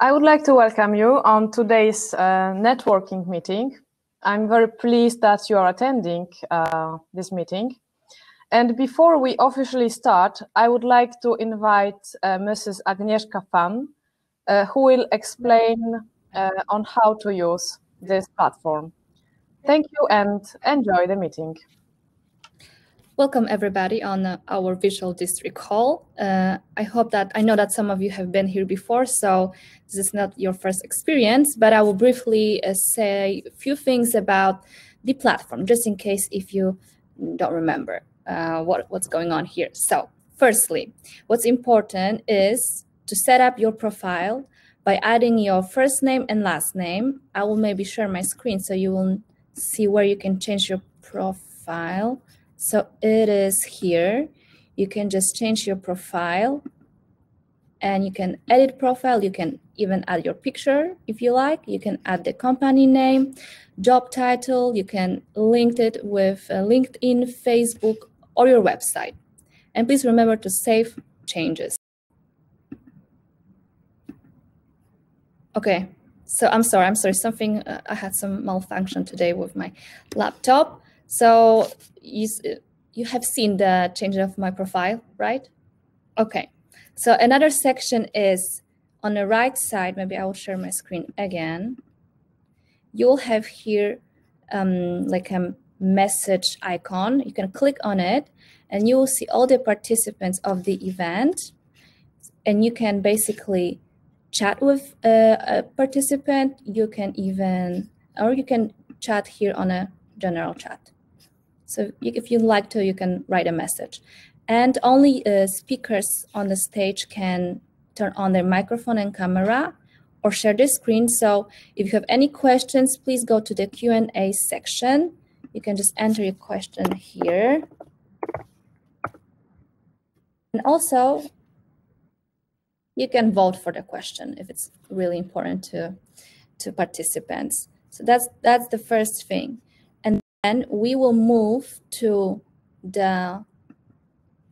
I would like to welcome you on today's uh, networking meeting. I'm very pleased that you are attending uh, this meeting. And before we officially start, I would like to invite uh, Mrs. Agnieszka Fan, uh, who will explain uh, on how to use this platform. Thank you and enjoy the meeting. Welcome everybody on uh, our visual district call. Uh, I hope that I know that some of you have been here before, so this is not your first experience, but I will briefly uh, say a few things about the platform, just in case if you don't remember uh, what, what's going on here. So firstly, what's important is to set up your profile by adding your first name and last name. I will maybe share my screen so you will see where you can change your profile. So it is here. You can just change your profile and you can edit profile. You can even add your picture if you like. You can add the company name, job title. You can link it with uh, LinkedIn, Facebook, or your website. And please remember to save changes. Okay, so I'm sorry, I'm sorry, something, uh, I had some malfunction today with my laptop. So you, you have seen the change of my profile, right? Okay. So another section is on the right side, maybe I will share my screen again. You'll have here um, like a message icon. You can click on it and you will see all the participants of the event. And you can basically chat with a, a participant. You can even, or you can chat here on a general chat. So if you'd like to, you can write a message. And only uh, speakers on the stage can turn on their microphone and camera or share the screen. So if you have any questions, please go to the Q&A section. You can just enter your question here. And also, you can vote for the question if it's really important to, to participants. So that's, that's the first thing. And we will move to the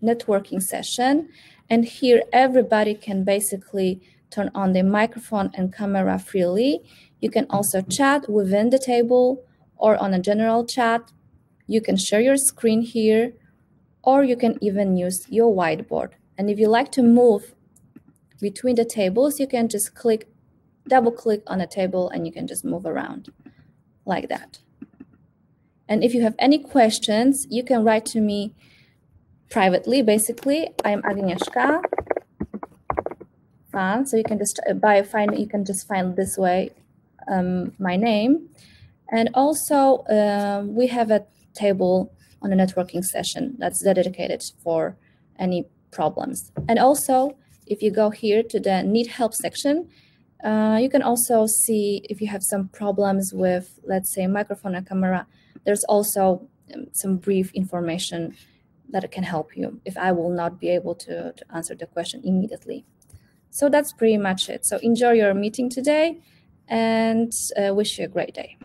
networking session. And here everybody can basically turn on the microphone and camera freely. You can also chat within the table or on a general chat. You can share your screen here, or you can even use your whiteboard. And if you like to move between the tables, you can just click, double click on a table and you can just move around like that. And if you have any questions, you can write to me privately. Basically, I'm Agnieszka Fan. So you can just uh, by find you can just find this way um, my name. And also um, we have a table on a networking session that's dedicated for any problems. And also, if you go here to the need help section, uh, you can also see if you have some problems with, let's say, microphone and camera, there's also um, some brief information that can help you if I will not be able to, to answer the question immediately. So that's pretty much it. So enjoy your meeting today and uh, wish you a great day.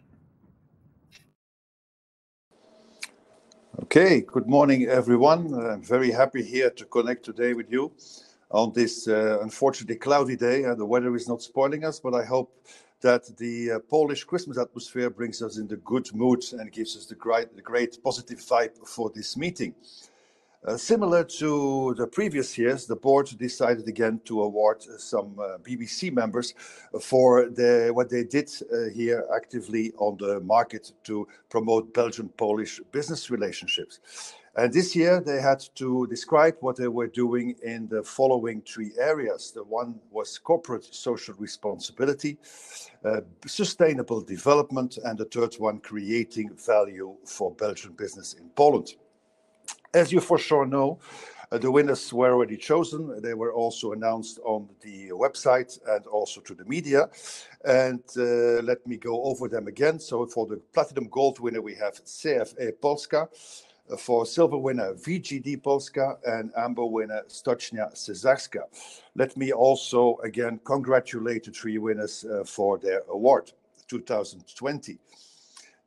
Okay, good morning, everyone. I'm very happy here to connect today with you on this uh, unfortunately cloudy day. Uh, the weather is not spoiling us, but I hope that the uh, Polish Christmas atmosphere brings us in the good mood and gives us the great, the great positive vibe for this meeting. Uh, similar to the previous years, the board decided again to award some uh, BBC members for the, what they did uh, here actively on the market to promote Belgian-Polish business relationships. And this year they had to describe what they were doing in the following three areas. The one was corporate social responsibility, uh, sustainable development, and the third one, creating value for Belgian business in Poland. As you for sure know, uh, the winners were already chosen. They were also announced on the website and also to the media. And uh, let me go over them again. So for the platinum gold winner, we have CFE Polska for silver winner VGD Polska and amber winner Stocznia Cesarska. Let me also again congratulate the three winners uh, for their award 2020.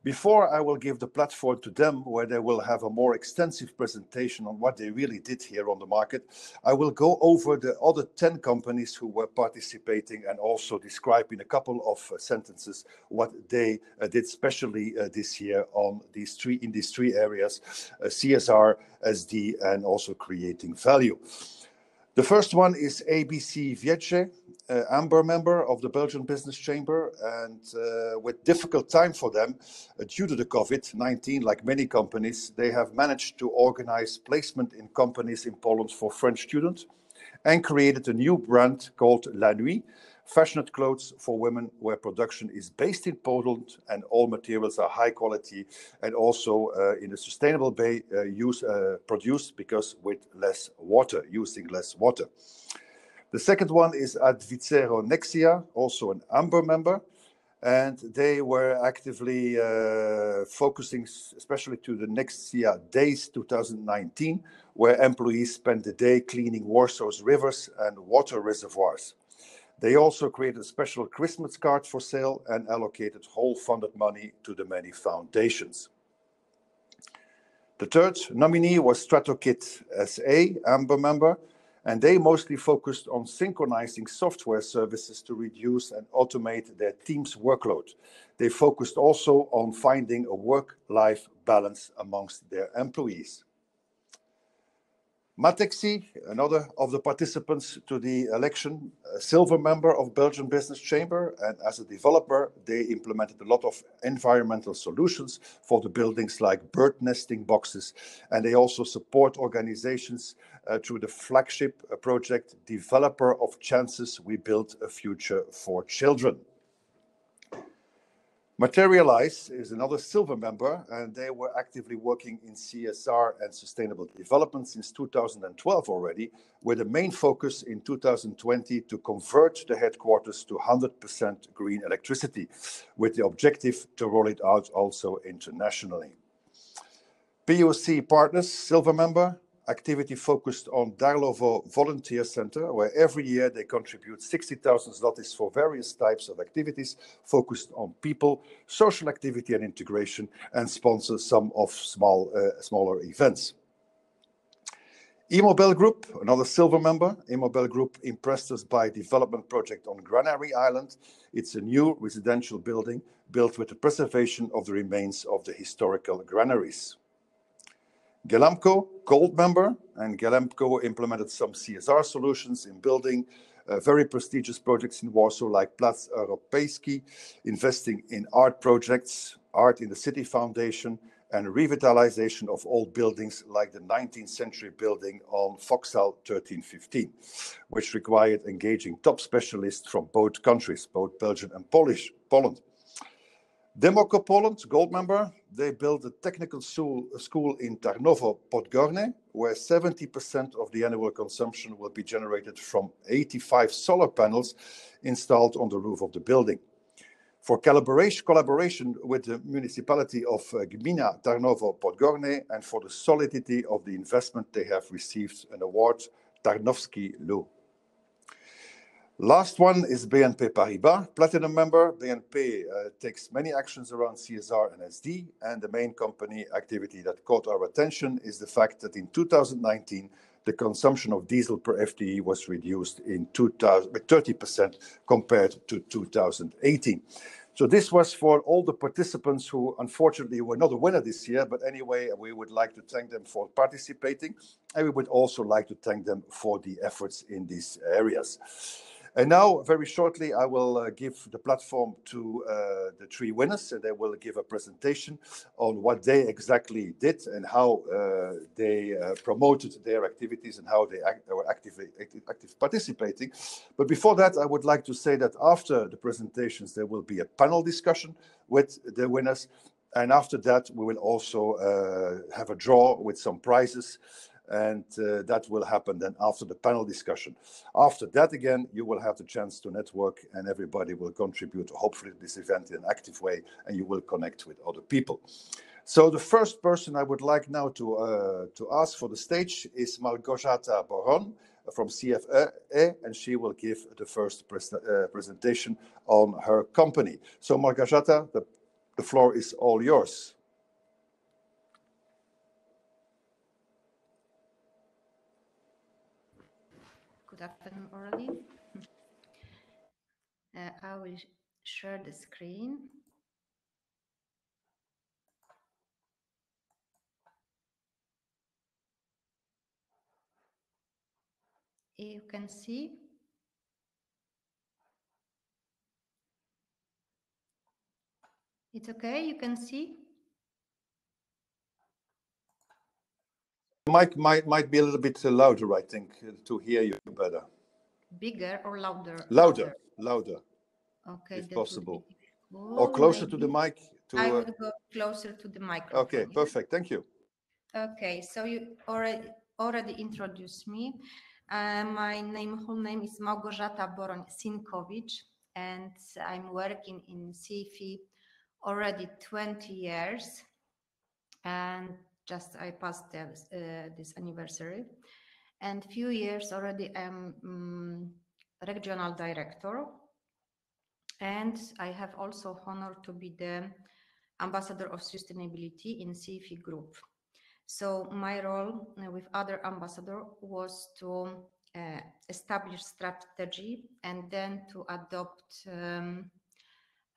Before I will give the platform to them, where they will have a more extensive presentation on what they really did here on the market, I will go over the other 10 companies who were participating and also describe in a couple of uh, sentences what they uh, did specially uh, this year on these three in these three areas: CSR, SD, and also creating value. The first one is ABC Vietje, uh, Amber member of the Belgian Business Chamber, and uh, with difficult time for them uh, due to the COVID-19, like many companies, they have managed to organize placement in companies in Poland for French students and created a new brand called La Nuit, fashioned clothes for women where production is based in Poland and all materials are high quality and also uh, in a sustainable way uh, use, uh, produced because with less water, using less water. The second one is Advicero Nexia, also an Amber member, and they were actively uh, focusing especially to the Nexia Days 2019, where employees spent the day cleaning Warsaw's rivers and water reservoirs. They also created a special Christmas card for sale and allocated whole funded money to the many foundations. The third nominee was StratoKit SA, Amber member, and they mostly focused on synchronizing software services to reduce and automate their team's workload. They focused also on finding a work-life balance amongst their employees. Matexi, another of the participants to the election, a silver member of Belgian Business Chamber, and as a developer, they implemented a lot of environmental solutions for the buildings like bird nesting boxes, and they also support organizations through the flagship uh, project Developer of Chances, we build a future for children. Materialize is another silver member, and they were actively working in CSR and sustainable development since 2012 already, with a main focus in 2020 to convert the headquarters to 100% green electricity, with the objective to roll it out also internationally. POC Partners, silver member, activity focused on Darlovo Volunteer Center, where every year they contribute 60,000 zlotys for various types of activities focused on people, social activity and integration, and sponsor some of small, uh, smaller events. Immobel Group, another silver member. Immobel Group impressed us by development project on Granary Island. It's a new residential building built with the preservation of the remains of the historical granaries. Gelamco, gold member, and Gelamco implemented some CSR solutions in building uh, very prestigious projects in Warsaw, like Plac Europejski, investing in art projects, art in the city foundation, and revitalization of old buildings like the 19th century building on Foksal 1315, which required engaging top specialists from both countries, both Belgium and Polish, Poland. Democo Poland, gold member, they built a technical school in Tarnowo, Podgorne, where 70% of the annual consumption will be generated from 85 solar panels installed on the roof of the building. For collaboration, collaboration with the municipality of uh, Gmina Tarnowo Podgorne and for the solidity of the investment, they have received an award, Tarnowski Law. Last one is BNP Paribas, platinum member. BNP uh, takes many actions around CSR and SD, and the main company activity that caught our attention is the fact that in 2019, the consumption of diesel per FTE was reduced in 2000, with 30% compared to 2018. So this was for all the participants who unfortunately were not a winner this year, but anyway, we would like to thank them for participating, and we would also like to thank them for the efforts in these areas. And now, very shortly, I will uh, give the platform to uh, the three winners, and they will give a presentation on what they exactly did and how uh, they uh, promoted their activities and how they act, were actively active participating. But before that, I would like to say that after the presentations, there will be a panel discussion with the winners. And after that, we will also uh, have a draw with some prizes and uh, that will happen then after the panel discussion. After that, again, you will have the chance to network and everybody will contribute, hopefully, this event in an active way and you will connect with other people. So the first person I would like now to, uh, to ask for the stage is Malgorzata Boron from CFE, and she will give the first pres uh, presentation on her company. So Malgorzata, the the floor is all yours. Good afternoon already. Uh, I will share the screen. You can see. It's okay, you can see. Mic might, might be a little bit louder, I think, to hear you better. Bigger or louder? Louder, louder, Okay. if possible. or closer to the mic. To, I uh, will go closer to the microphone. okay, perfect. Thank you. Okay, so you already already introduced me. Uh, my name, whole name is Małgorzata Boroń-Sinkowicz, and I'm working in CFE already 20 years. And just I passed this, uh, this anniversary. And few years already I'm um, regional director. And I have also honor to be the ambassador of sustainability in CFE group. So my role uh, with other ambassador was to uh, establish strategy and then to adopt um,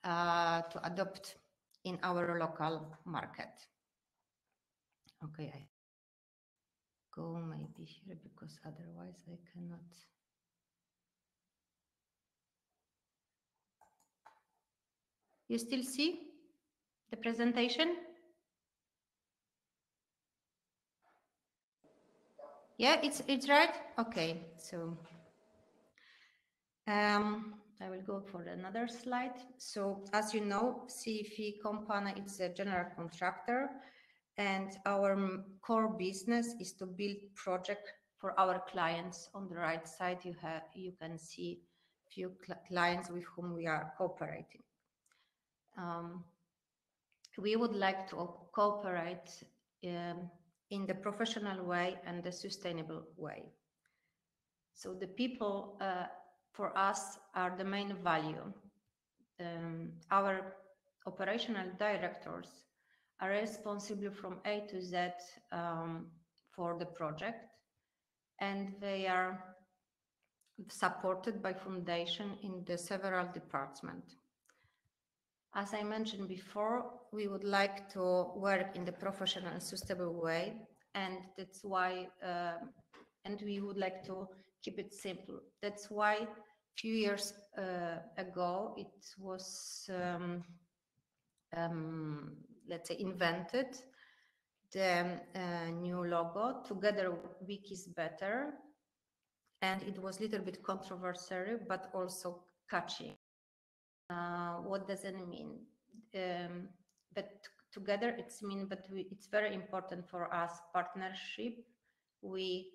uh, to adopt in our local market. Okay, I go maybe here because otherwise I cannot. You still see the presentation? Yeah, it's it's right. Okay, so um, I will go for another slide. So as you know, CFE company is a general contractor, and our core business is to build project for our clients. On the right side, you have you can see few cl- clients with whom we are cooperating. Um, we would like to cooperate um, in the professional way and the sustainable way. So the people uh, for us are the main value. Um, our operational directors are responsible from A to Z um, for the project, and they are supported by foundation in the several departments. As I mentioned before, we would like to work in the professional and sustainable way, and that's why, um and we would like to keep it simple. That's why a few years uh, ago it was, um, um, let's say, invented the uh, new logo. Together, Week is better, and it was a little bit controversial, but also catchy. Uh, what does it mean? Um, but together it's mean, but we, it's very important for us partnership. We,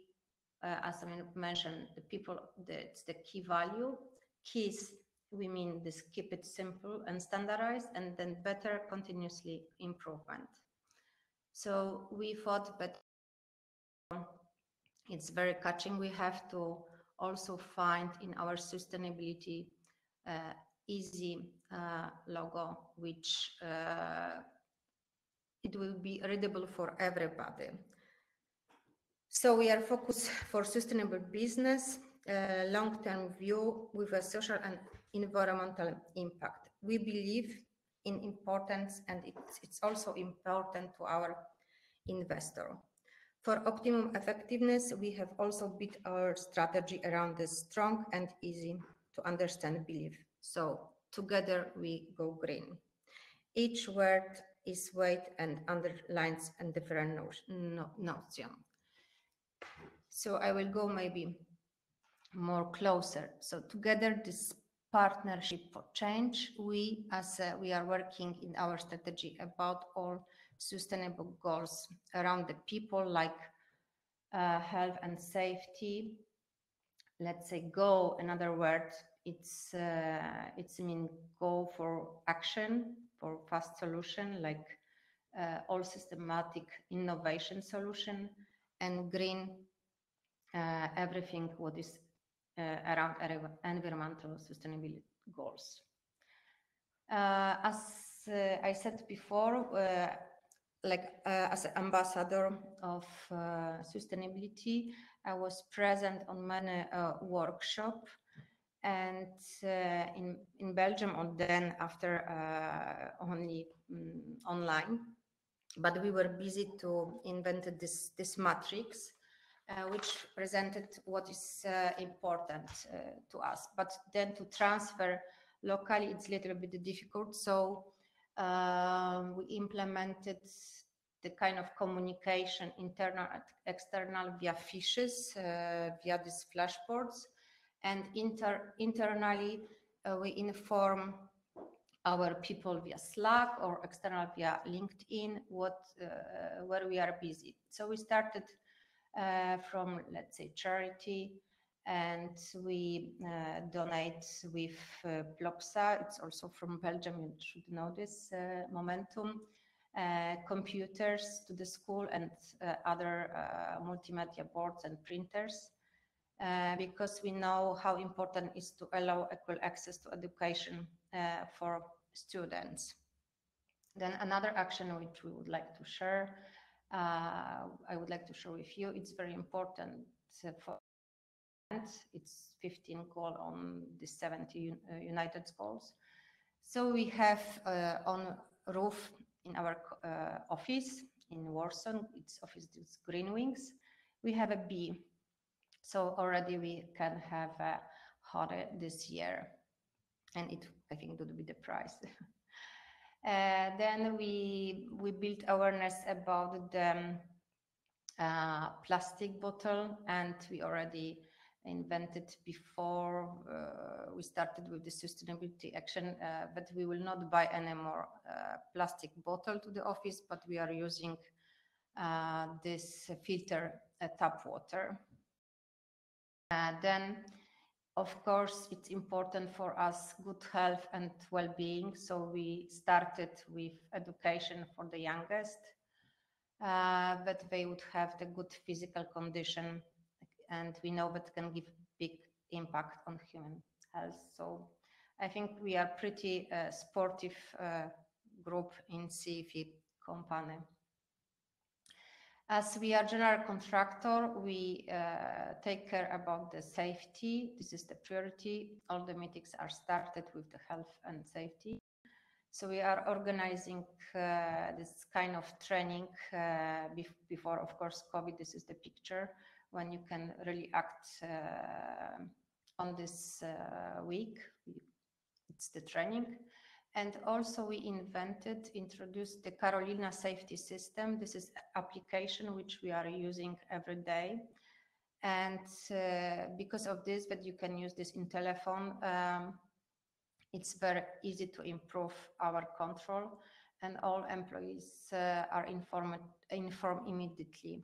uh, as I mentioned, the people, the, it's the key value. Keys, we mean this keep it simple and standardized, and then better continuously improvement. So we thought that it's very catching. We have to also find in our sustainability uh, easy uh, logo, which uh, it will be readable for everybody. So we are focused for sustainable business, uh, long-term view with a social and environmental impact. We believe in importance and it's, it's also important to our investor. For optimum effectiveness, we have also built our strategy around this strong and easy to understand belief. So together we go green. Each word is weight and underlines a different no, no, notion. So I will go maybe more closer. So together this partnership for change, we as uh, we are working in our strategy about all sustainable goals around the people like uh, health and safety. Let's say go, another word, it's uh, it's mean go for action for fast solution like uh, all systematic innovation solution and green uh, everything what is around environmental sustainability goals. Uh, as uh, I said before, like as an ambassador of sustainability, I was present on many workshops and uh, in, in Belgium or then after uh, only um, online. But we were busy to invent this, this matrix, uh, which presented what is important to us. But then to transfer locally, it's a little bit difficult. So um, we implemented the kind of communication, internal and external, via fiches, uh, via these flashboards. And inter internally, uh, we inform our people via Slack or external via LinkedIn what uh, where we are busy. So we started uh, from, let's say, charity, and we uh, donate with uh, Plopsa. It's also from Belgium, you should know this, uh, Momentum, uh, computers to the school and uh, other uh, multimedia boards and printers. because we know how important it is to allow equal access to education for students. Then another action which we would like to share, I would like to share with you, it's very important for it's 15 call on the 70 uh, United Schools. So we have uh, on roof in our uh, office in Warsaw, its office is Green Wings, we have a bee. So already we can have a honey this year. And it, I think, would be the price. uh, then we we built awareness about the um, uh, plastic bottle, and we already invented before uh, we started with the sustainability action uh, that we will not buy any more uh, plastic bottle to the office, but we are using uh, this filter tap water. Then, of course, it's important for us good health and well-being. So we started with education for the youngest, that they would have the good physical condition and we know that can give big impact on human health. So I think we are pretty uh, sportive uh, group in CFE company. As we are general contractor, we uh, take care about the safety. This is the priority. All the meetings are started with the health and safety. So we are organizing uh, this kind of training uh, before, of course, COVID. This is the picture when you can really act uh, on this uh, week. It's the training. And also we invented, introduced the Carolina safety system. This is application which we are using every day. And uh, because of this, that you can use this in telephone, um, it's very easy to improve our control and all employees uh, are informed, informed immediately.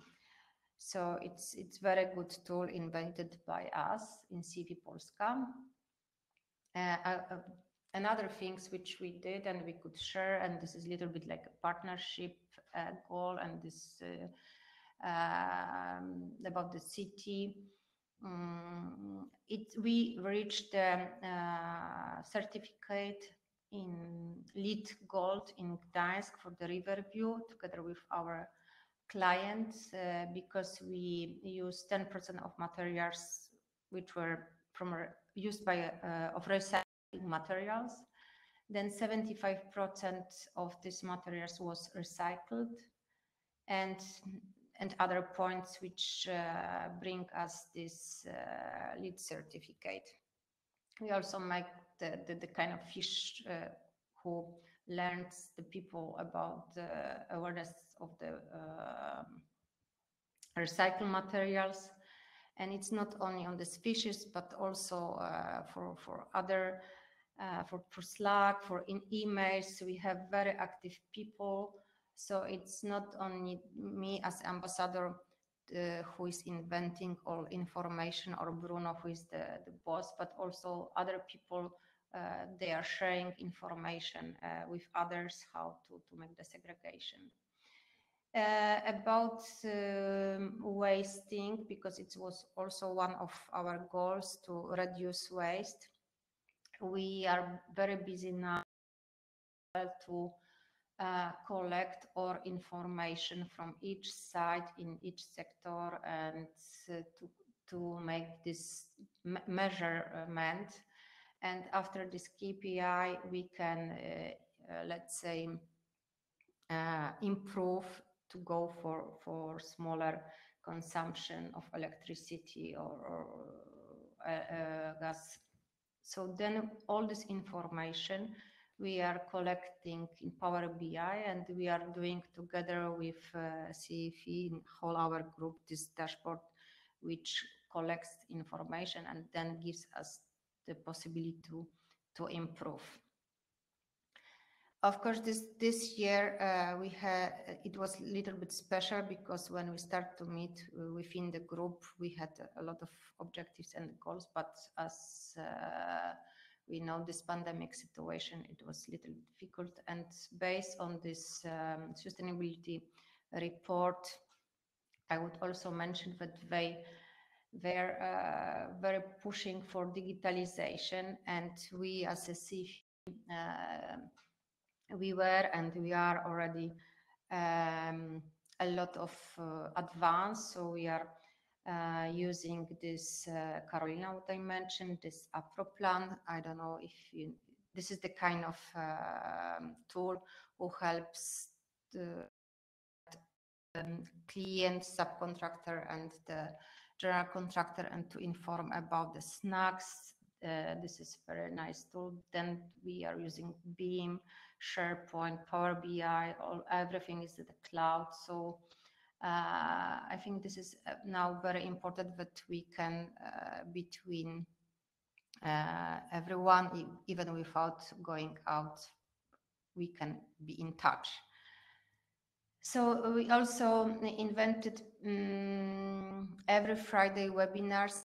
So it's it's very good tool invented by us in CFE Polska. Uh, uh, another things which we did and we could share, and this is a little bit like a partnership uh, goal, and this uh, um, about the city. Um, it we reached the uh, certificate in LEED Gold in Gdańsk for the Riverview together with our clients uh, because we use 10% of materials which were from used by uh, of recycling materials. Then 75% of these materials was recycled, and and other points which uh, bring us this uh, LEED certificate. We also make the, the, the kind of fish uh, who learns the people about the awareness of the uh, recycled materials. And it's not only on the species, but also uh, for, for other, uh, for, for Slack, for in emails. We have very active people. So it's not only me as ambassador uh, who is inventing all information or Bruno who is the, the boss, but also other people uh, they are sharing information uh, with others how to, to make the segregation. Uh, about um, wasting, because it was also one of our goals to reduce waste. We are very busy now to uh, collect all information from each side in each sector and to, to make this me measurement. And after this KPI, we can, uh, uh, let's say, uh, improve to go for, for smaller consumption of electricity or, or uh, gas. So then all this information we are collecting in Power BI and we are doing together with uh, CFE in whole our group this dashboard which collects information and then gives us the possibility to, to improve. Of course, this this year uh, we had it was a little bit special because when we start to meet within the group, we had a lot of objectives and goals. But as uh, we know, this pandemic situation, it was a little difficult. And based on this um, sustainability report, I would also mention that they they're uh, very pushing for digitalization, and we as a uh, we were and we are already um, a lot of uh, advanced. So we are uh, using this uh, Carolina, what I mentioned, this APROPLAN. I don't know if you, this is the kind of um, tool who helps the um, client, subcontractor, and the general contractor, and to inform about the snacks. Uh, this is very nice tool. Then we are using BIM, SharePoint, Power BI, all everything is in the cloud. So uh, I think this is uh, now very important that we can uh, between uh, everyone, even without going out, we can be in touch. So we also invented um, every Friday webinars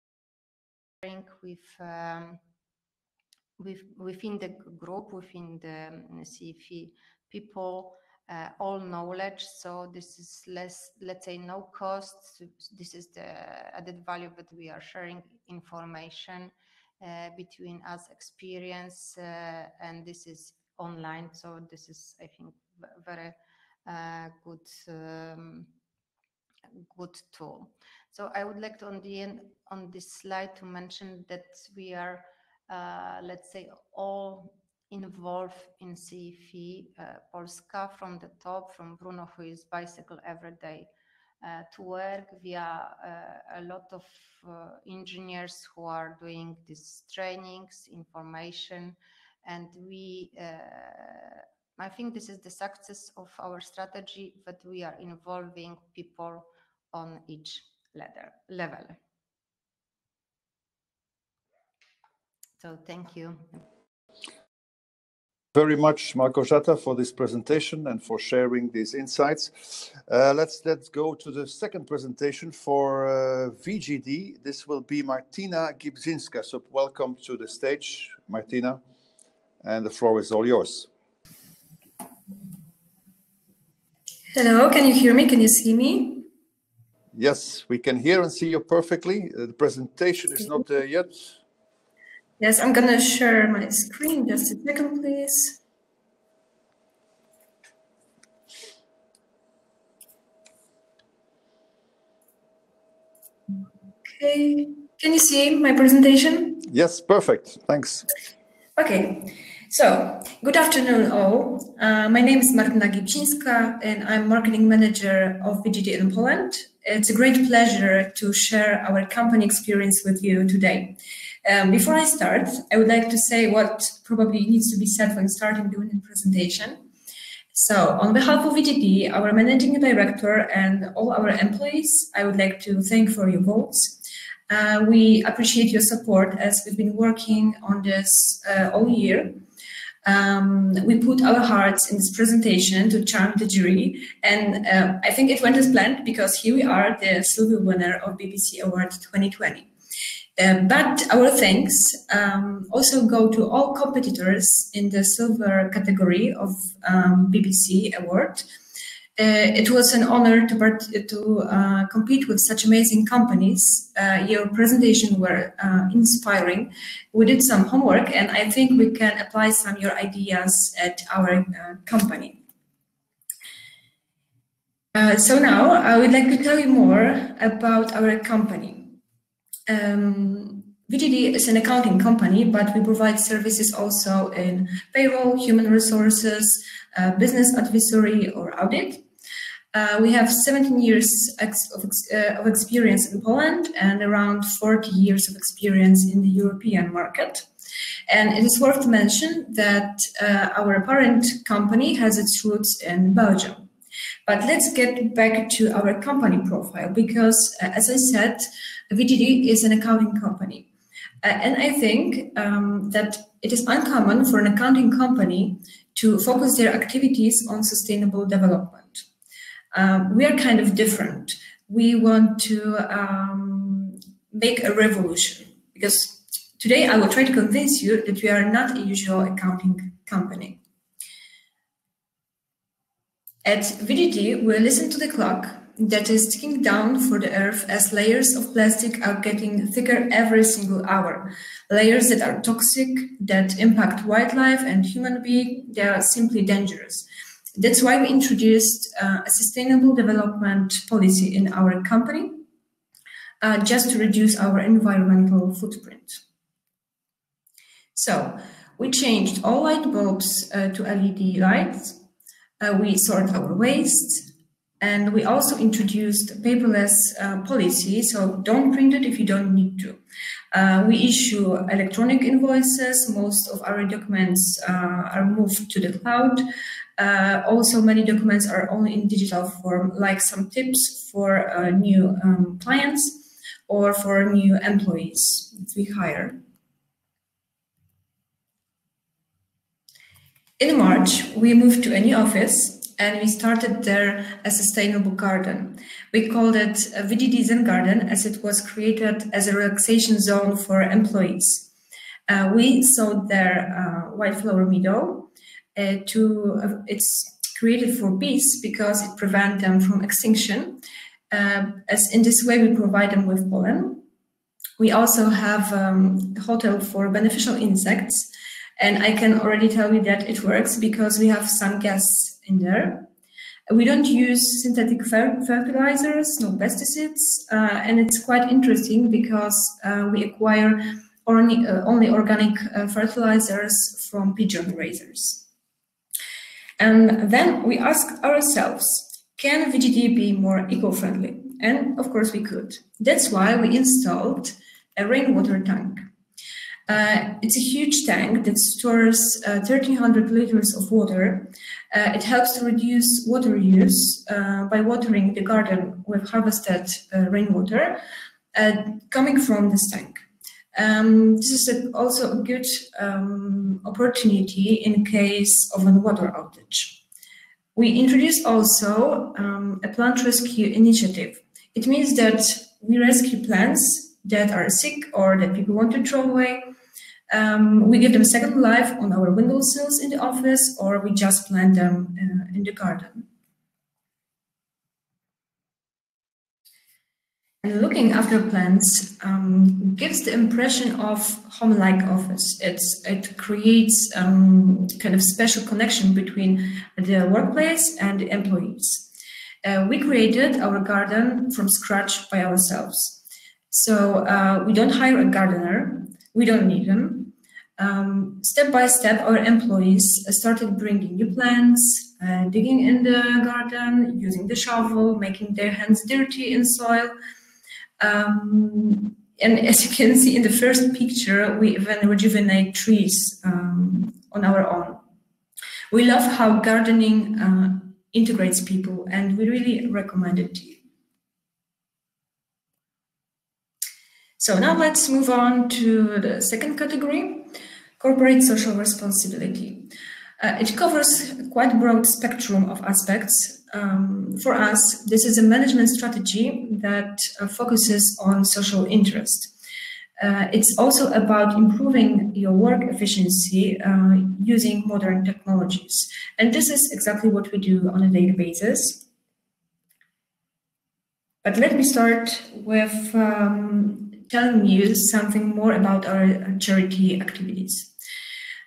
with um, with, within the group, within the um, CFE people, uh, all knowledge. So this is less, let's say, no cost. This is the added value that we are sharing information uh, between us, experience, uh, and this is online. So this is, I think, very uh, good. Um, good tool. So I would like to on the end on this slide to mention that we are uh, let's say, all involved in CFE uh, Polska from the top, from Bruno, who is bicycle every day uh, to work via a lot of engineers who are doing these trainings, information, and we, I think this is the success of our strategy that we are involving people on each level. So thank you. Very much, Małgorzata, for this presentation and for sharing these insights. Uh, let's let's go to the second presentation for uh, VGD. This will be Martina Gibzinska. So welcome to the stage, Martina, and the floor is all yours. Hello, can you hear me? Can you see me? Yes, we can hear and see you perfectly. Uh, the presentation is not there yet. Yes, I'm gonna share my screen. Just a second, please. Okay, can you see my presentation? Yes, perfect. Thanks. Okay, so good afternoon all. Uh, my name is Martina Gibcinska and I'm marketing manager of VGD in Poland. It's a great pleasure to share our company experience with you today. Um, before I start, I would like to say what probably needs to be said when starting doing a presentation. So on behalf of VGD, our managing director and all our employees, I would like to thank for your votes. Uh, we appreciate your support as we've been working on this uh, all year. Um, we put our hearts in this presentation to charm the jury, and uh, I think it went as planned because here we are, the silver winner of BBC Award 2020. Um, but our thanks um, also go to all competitors in the silver category of um, BBC award. Uh, it was an honor to, part to uh, compete with such amazing companies. Uh, your presentation were uh, inspiring. We did some homework and I think we can apply some of your ideas at our uh, company. Uh, so now I would like to tell you more about our company. Um, VGD is an accounting company, but we provide services also in payroll, human resources, uh, business advisory or audit. Uh, we have 17 years ex of, ex uh, of, experience in Poland and around 40 years of experience in the European market. And it is worth to mention that uh, our parent company has its roots in Belgium. But let's get back to our company profile because, uh, as I said, VGD is an accounting company. Uh, and I think um, that it is uncommon for an accounting company to focus their activities on sustainable development. Um, we are kind of different. We want to um, make a revolution because today I will try to convince you that we are not a usual accounting company. At VGD, we listen to the clock that is ticking down for the Earth as layers of plastic are getting thicker every single hour. Layers that are toxic, that impact wildlife and human being, they are simply dangerous. That's why we introduced uh, a sustainable development policy in our company, uh, just to reduce our environmental footprint. So we changed all light bulbs uh, to LED lights. Uh, we sort our waste, and we also introduced paperless uh, policy, so don't print it if you don't need to. Uh, we issue electronic invoices. Most of our documents uh, are moved to the cloud. Uh, also, many documents are only in digital form, like some tips for uh, new um, clients or for new employees that we hire. In March, we moved to a new office and we started there a sustainable garden. We called it VGD Zen Garden as it was created as a relaxation zone for employees. Uh, we sowed there uh, wildflower meadow. Uh, to uh, it's created for bees because it prevents them from extinction. Uh, as in this way, we provide them with pollen. We also have um, a hotel for beneficial insects, and I can already tell you that it works because we have some guests in there. We don't use synthetic fertilizers, no pesticides, uh, and it's quite interesting because uh, we acquire only, uh, only organic uh, fertilizers from pigeon raisers. And then we ask ourselves, can VGD be more eco-friendly? And of course we could. That's why we installed a rainwater tank. Uh, it's a huge tank that stores uh, 1300 liters of water. Uh, it helps to reduce water use uh, by watering the garden with harvested uh, rainwater uh, coming from this tank. Um, this is a, also a good um, opportunity in case of a water outage. We introduce also um, a plant rescue initiative. It means that we rescue plants that are sick or that people want to throw away um, we give them second life on our windowsills in the office, or we just plant them uh, in the garden. And looking after plants um, gives the impression of home-like office. It's, it creates um, kind of special connection between the workplace and the employees. Uh, we created our garden from scratch by ourselves. So uh, we don't hire a gardener, we don't need them. Um, step by step, our employees started bringing new plants, uh, digging in the garden, using the shovel, making their hands dirty in soil. Um, and as you can see in the first picture, we even rejuvenate trees um, on our own. We love how gardening uh, integrates people, and we really recommend it to you. So now let's move on to the second category, corporate social responsibility. Uh, it covers quite broad spectrum of aspects. Um, for us, this is a management strategy that uh, focuses on social interest. Uh, it's also about improving your work efficiency uh, using modern technologies. And this is exactly what we do on a daily basis. But let me start with um, telling you something more about our charity activities.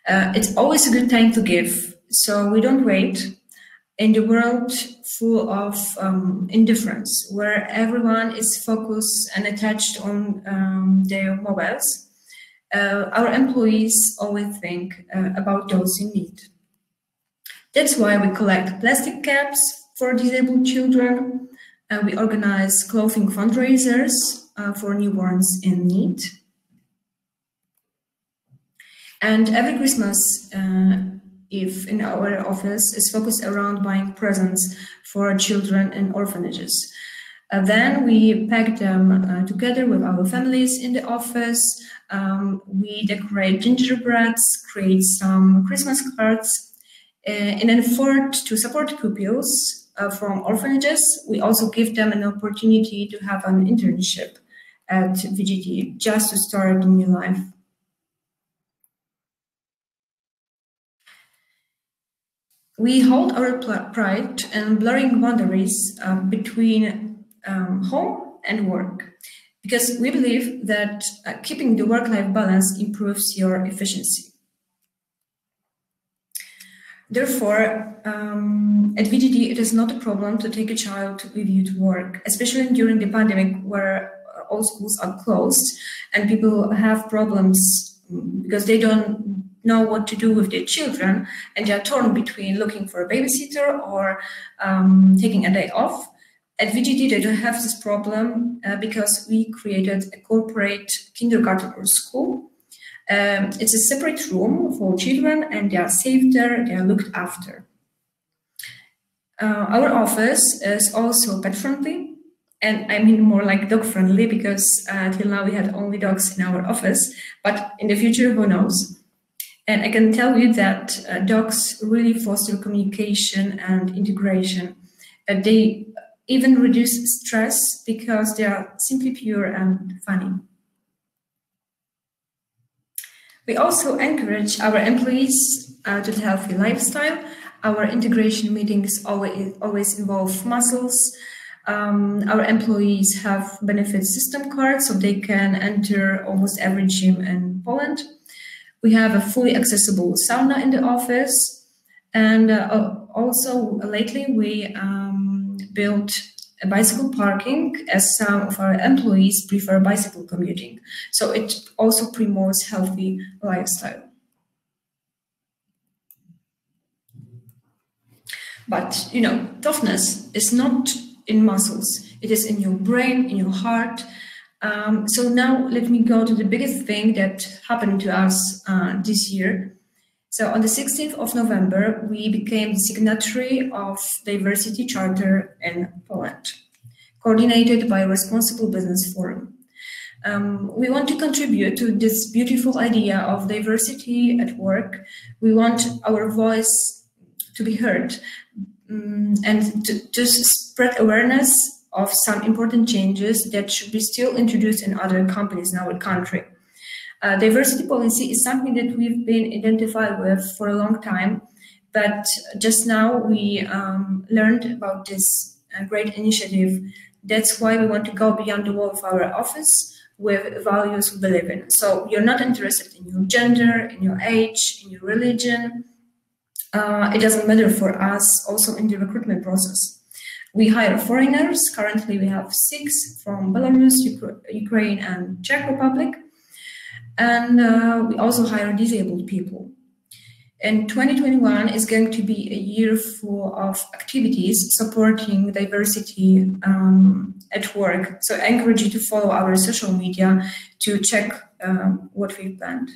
Uh, it's always a good time to give, so we don't wait. In the world full of um, indifference, where everyone is focused and attached on um, their mobiles, uh, our employees always think uh, about those in need. That's why we collect plastic caps for disabled children. Uh, we organize clothing fundraisers uh, for newborns in need. And every Christmas uh, Eve in our office is focused around buying presents for children in orphanages. Uh, then we pack them uh, together with our families in the office. Um, we decorate gingerbreads, create some Christmas cards. Uh, in an effort to support pupils uh, from orphanages, we also give them an opportunity to have an internship at VGD just to start a new life. We hold our pride in blurring boundaries uh, between um, home and work because we believe that uh, keeping the work-life balance improves your efficiency. Therefore, um, at VGD, it is not a problem to take a child with you to work, especially during the pandemic where all schools are closed and people have problems because they don't know what to do with their children and they're torn between looking for a babysitter or um, taking a day off. At VGD, they don't have this problem uh, because we created a corporate kindergarten or school. Um, it's a separate room for children and they are safe there, they are looked after. Uh, our office is also pet friendly and I mean more like dog friendly because uh, till now we had only dogs in our office, but in the future, who knows? And I can tell you that uh, dogs really foster communication and integration. Uh, they even reduce stress because they are simply pure and funny. We also encourage our employees uh, to healthy lifestyle. Our integration meetings always, always involve muscles. Um, our employees have benefit system cards, so they can enter almost every gym in Poland. We have a fully accessible sauna in the office. And uh, also lately we um, built a bicycle parking as some of our employees prefer bicycle commuting. So it also promotes healthy lifestyle. But, you know, toughness is not in muscles. It is in your brain, in your heart, um, so now let me go to the biggest thing that happened to us uh, this year. So on the 16th of November, we became the signatory of Diversity Charter in Poland, coordinated by Responsible Business Forum. Um, we want to contribute to this beautiful idea of diversity at work. We want our voice to be heard um, and to, to spread awareness of some important changes that should be still introduced in other companies in our country. Uh, diversity policy is something that we've been identified with for a long time, but just now we um, learned about this uh, great initiative. That's why we want to go beyond the wall of our office with values we believe in. So you're not interested in your gender, in your age, in your religion. Uh, it doesn't matter for us also in the recruitment process. We hire foreigners. Currently, we have six from Belarus, Ukraine, and Czech Republic. And uh, we also hire disabled people. And 2021 is going to be a year full of activities supporting diversity um, at work. So I encourage you to follow our social media to check um, what we've planned.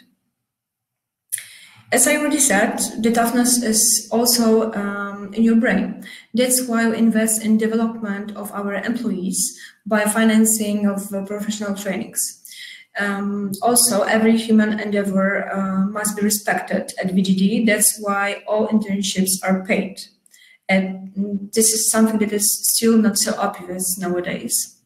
As I already said, the toughness is also um, in your brain. That's why we invest in development of our employees by financing of uh, professional trainings. Um, also, every human endeavor uh, must be respected at VGD. That's why all internships are paid. And this is something that is still not so obvious nowadays.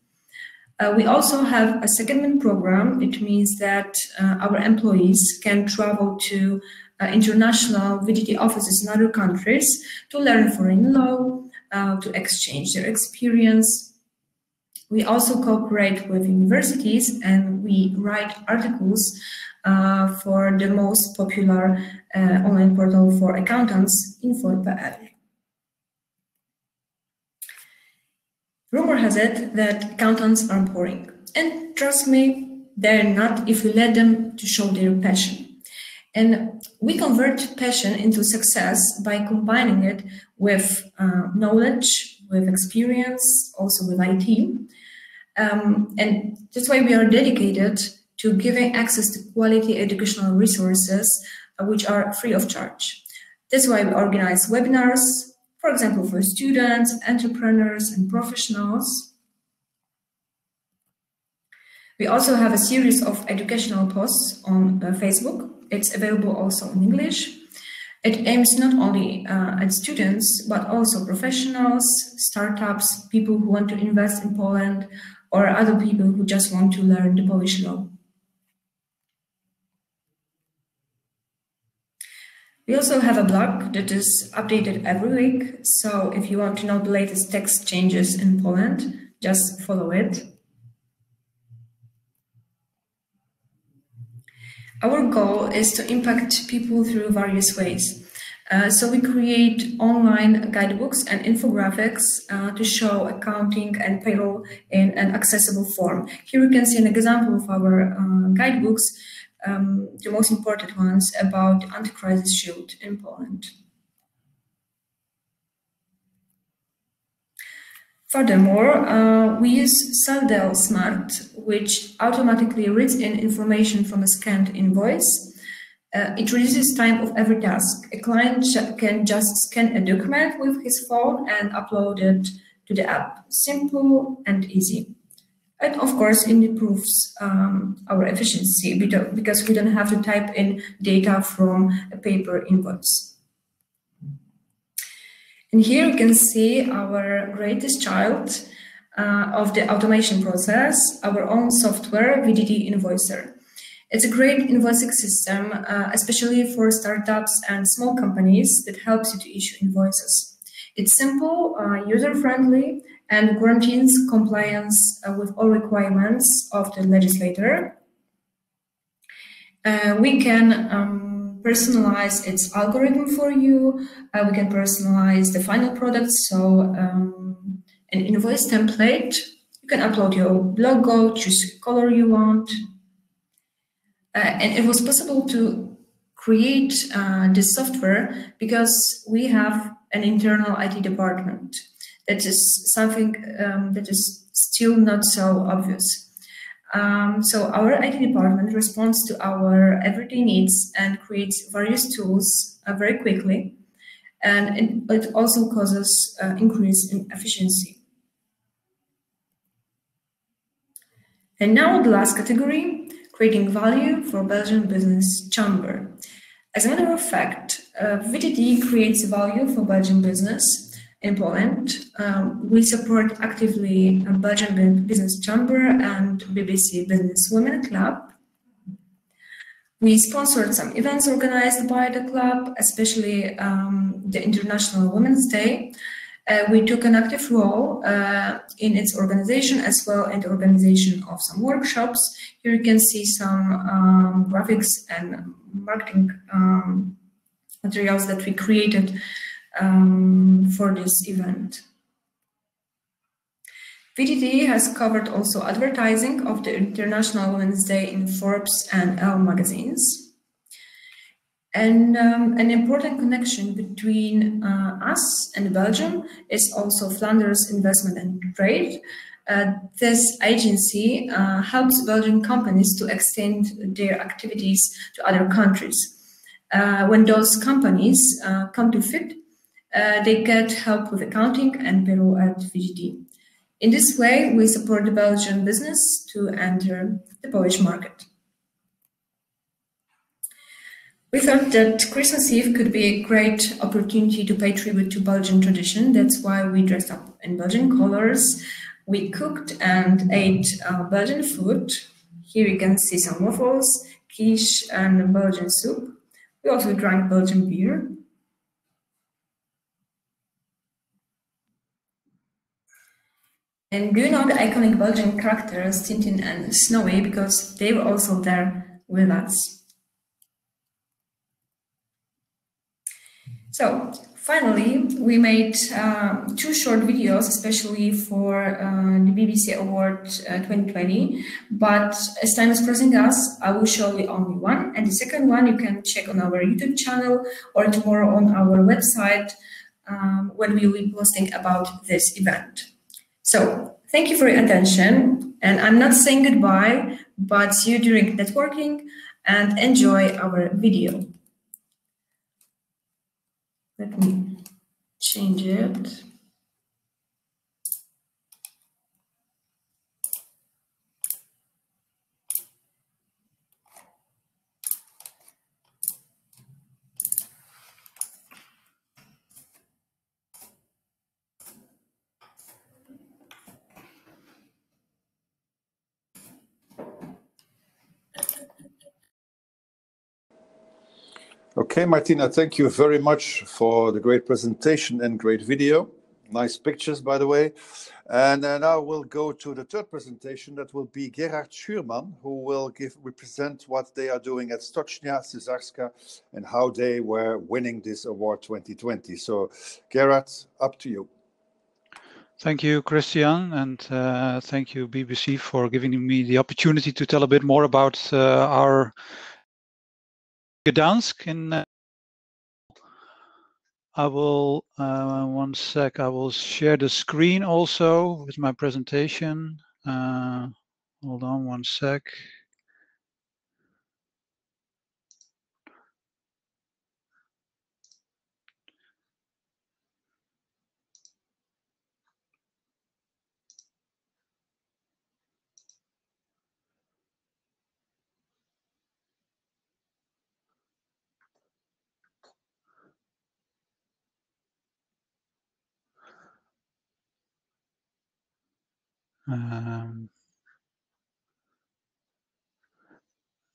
Uh, we also have a secondment program. It means that uh, our employees can travel to uh, international VGD offices in other countries to learn foreign law, uh, to exchange their experience. We also cooperate with universities and we write articles uh, for the most popular uh, online portal for accountants, in Infor.pl. Rumor has it that accountants are boring. And trust me, they're not if you let them to show their passion. And we convert passion into success by combining it with uh, knowledge, with experience, also with IT. Um, and that's why we are dedicated to giving access to quality educational resources, uh, which are free of charge. That's why we organize webinars, for example, for students, entrepreneurs, and professionals. We also have a series of educational posts on uh, Facebook. It's available also in English. It aims not only uh, at students, but also professionals, startups, people who want to invest in Poland, or other people who just want to learn the Polish law. We also have a blog that is updated every week. So if you want to know the latest text changes in Poland, just follow it. Our goal is to impact people through various ways. Uh, so we create online guidebooks and infographics uh, to show accounting and payroll in an accessible form. Here you can see an example of our uh, guidebooks, um, the most important ones about anti-crisis shield in Poland. Furthermore, uh, we use Saldeo Smart, which automatically reads in information from a scanned invoice uh, it reduces time of every task. A client can just scan a document with his phone and upload it to the app. Simple and easy. And of course, it improves um, our efficiency because we don't have to type in data from a paper invoice. And here you can see our greatest child uh, of the automation process, our own software, VGD Invoicer. It's a great invoicing system, uh, especially for startups and small companies that helps you to issue invoices. It's simple, uh, user-friendly, and guarantees compliance uh, with all requirements of the legislator. Uh, we can um, personalize its algorithm for you. Uh, we can personalize the final product, so um, an invoice template. You can upload your logo, choose color you want, uh, and it was possible to create uh, this software because we have an internal IT department. That is something um, that is still not so obvious. Um, so our IT department responds to our everyday needs and creates various tools uh, very quickly. And it, it also causes uh, increase in efficiency. And now the last category, creating value for Belgian business chamber. As a matter of fact, uh, VGD creates value for Belgian business in Poland. Um, we support actively a Belgian Business Chamber and BBC Business Women Club. We sponsored some events organized by the club, especially um, the International Women's Day, uh, we took an active role uh, in its organization as well in the organization of some workshops. Here you can see some um, graphics and marketing um, materials that we created um, for this event. VGD has covered also advertising of the International Women's Day in Forbes and Elle magazines. And um, an important connection between uh, us and Belgium is also Flanders Investment and Trade. Uh, this agency uh, helps Belgian companies to extend their activities to other countries. Uh, when those companies uh, come to FIT, uh, they get help with accounting and payroll at VGD. In this way, we support the Belgian business to enter the Polish market. We thought that Christmas Eve could be a great opportunity to pay tribute to Belgian tradition. That's why we dressed up in Belgian colors. We cooked and ate uh, Belgian food. Here you can see some waffles, quiche, and Belgian soup. We also drank Belgian beer. And do you know the iconic Belgian characters Tintin and Snowy because they were also there with us. So finally, we made uh, two short videos, especially for uh, the BBC Award uh, 2020. But as time is pressing us, I will show you only one. And the second one you can check on our YouTube channel or tomorrow on our website um, when we will be posting about this event. So thank you for your attention. And I'm not saying goodbye, but see you during networking and enjoy our video. Let me change it. Okay, Martina, thank you very much for the great presentation and great video. Nice pictures, by the way. And uh, now we'll go to the third presentation. That will be Gerhard Schürmann, who will give represent what they are doing at Stocznia Cesarska and how they were winning this award 2020. So, Gerhard, up to you. Thank you, Christian, and uh, thank you, BBC, for giving me the opportunity to tell a bit more about uh, our Gdansk in uh, I will uh, one sec I will share the screen also with my presentation. Uh, hold on one sec Um,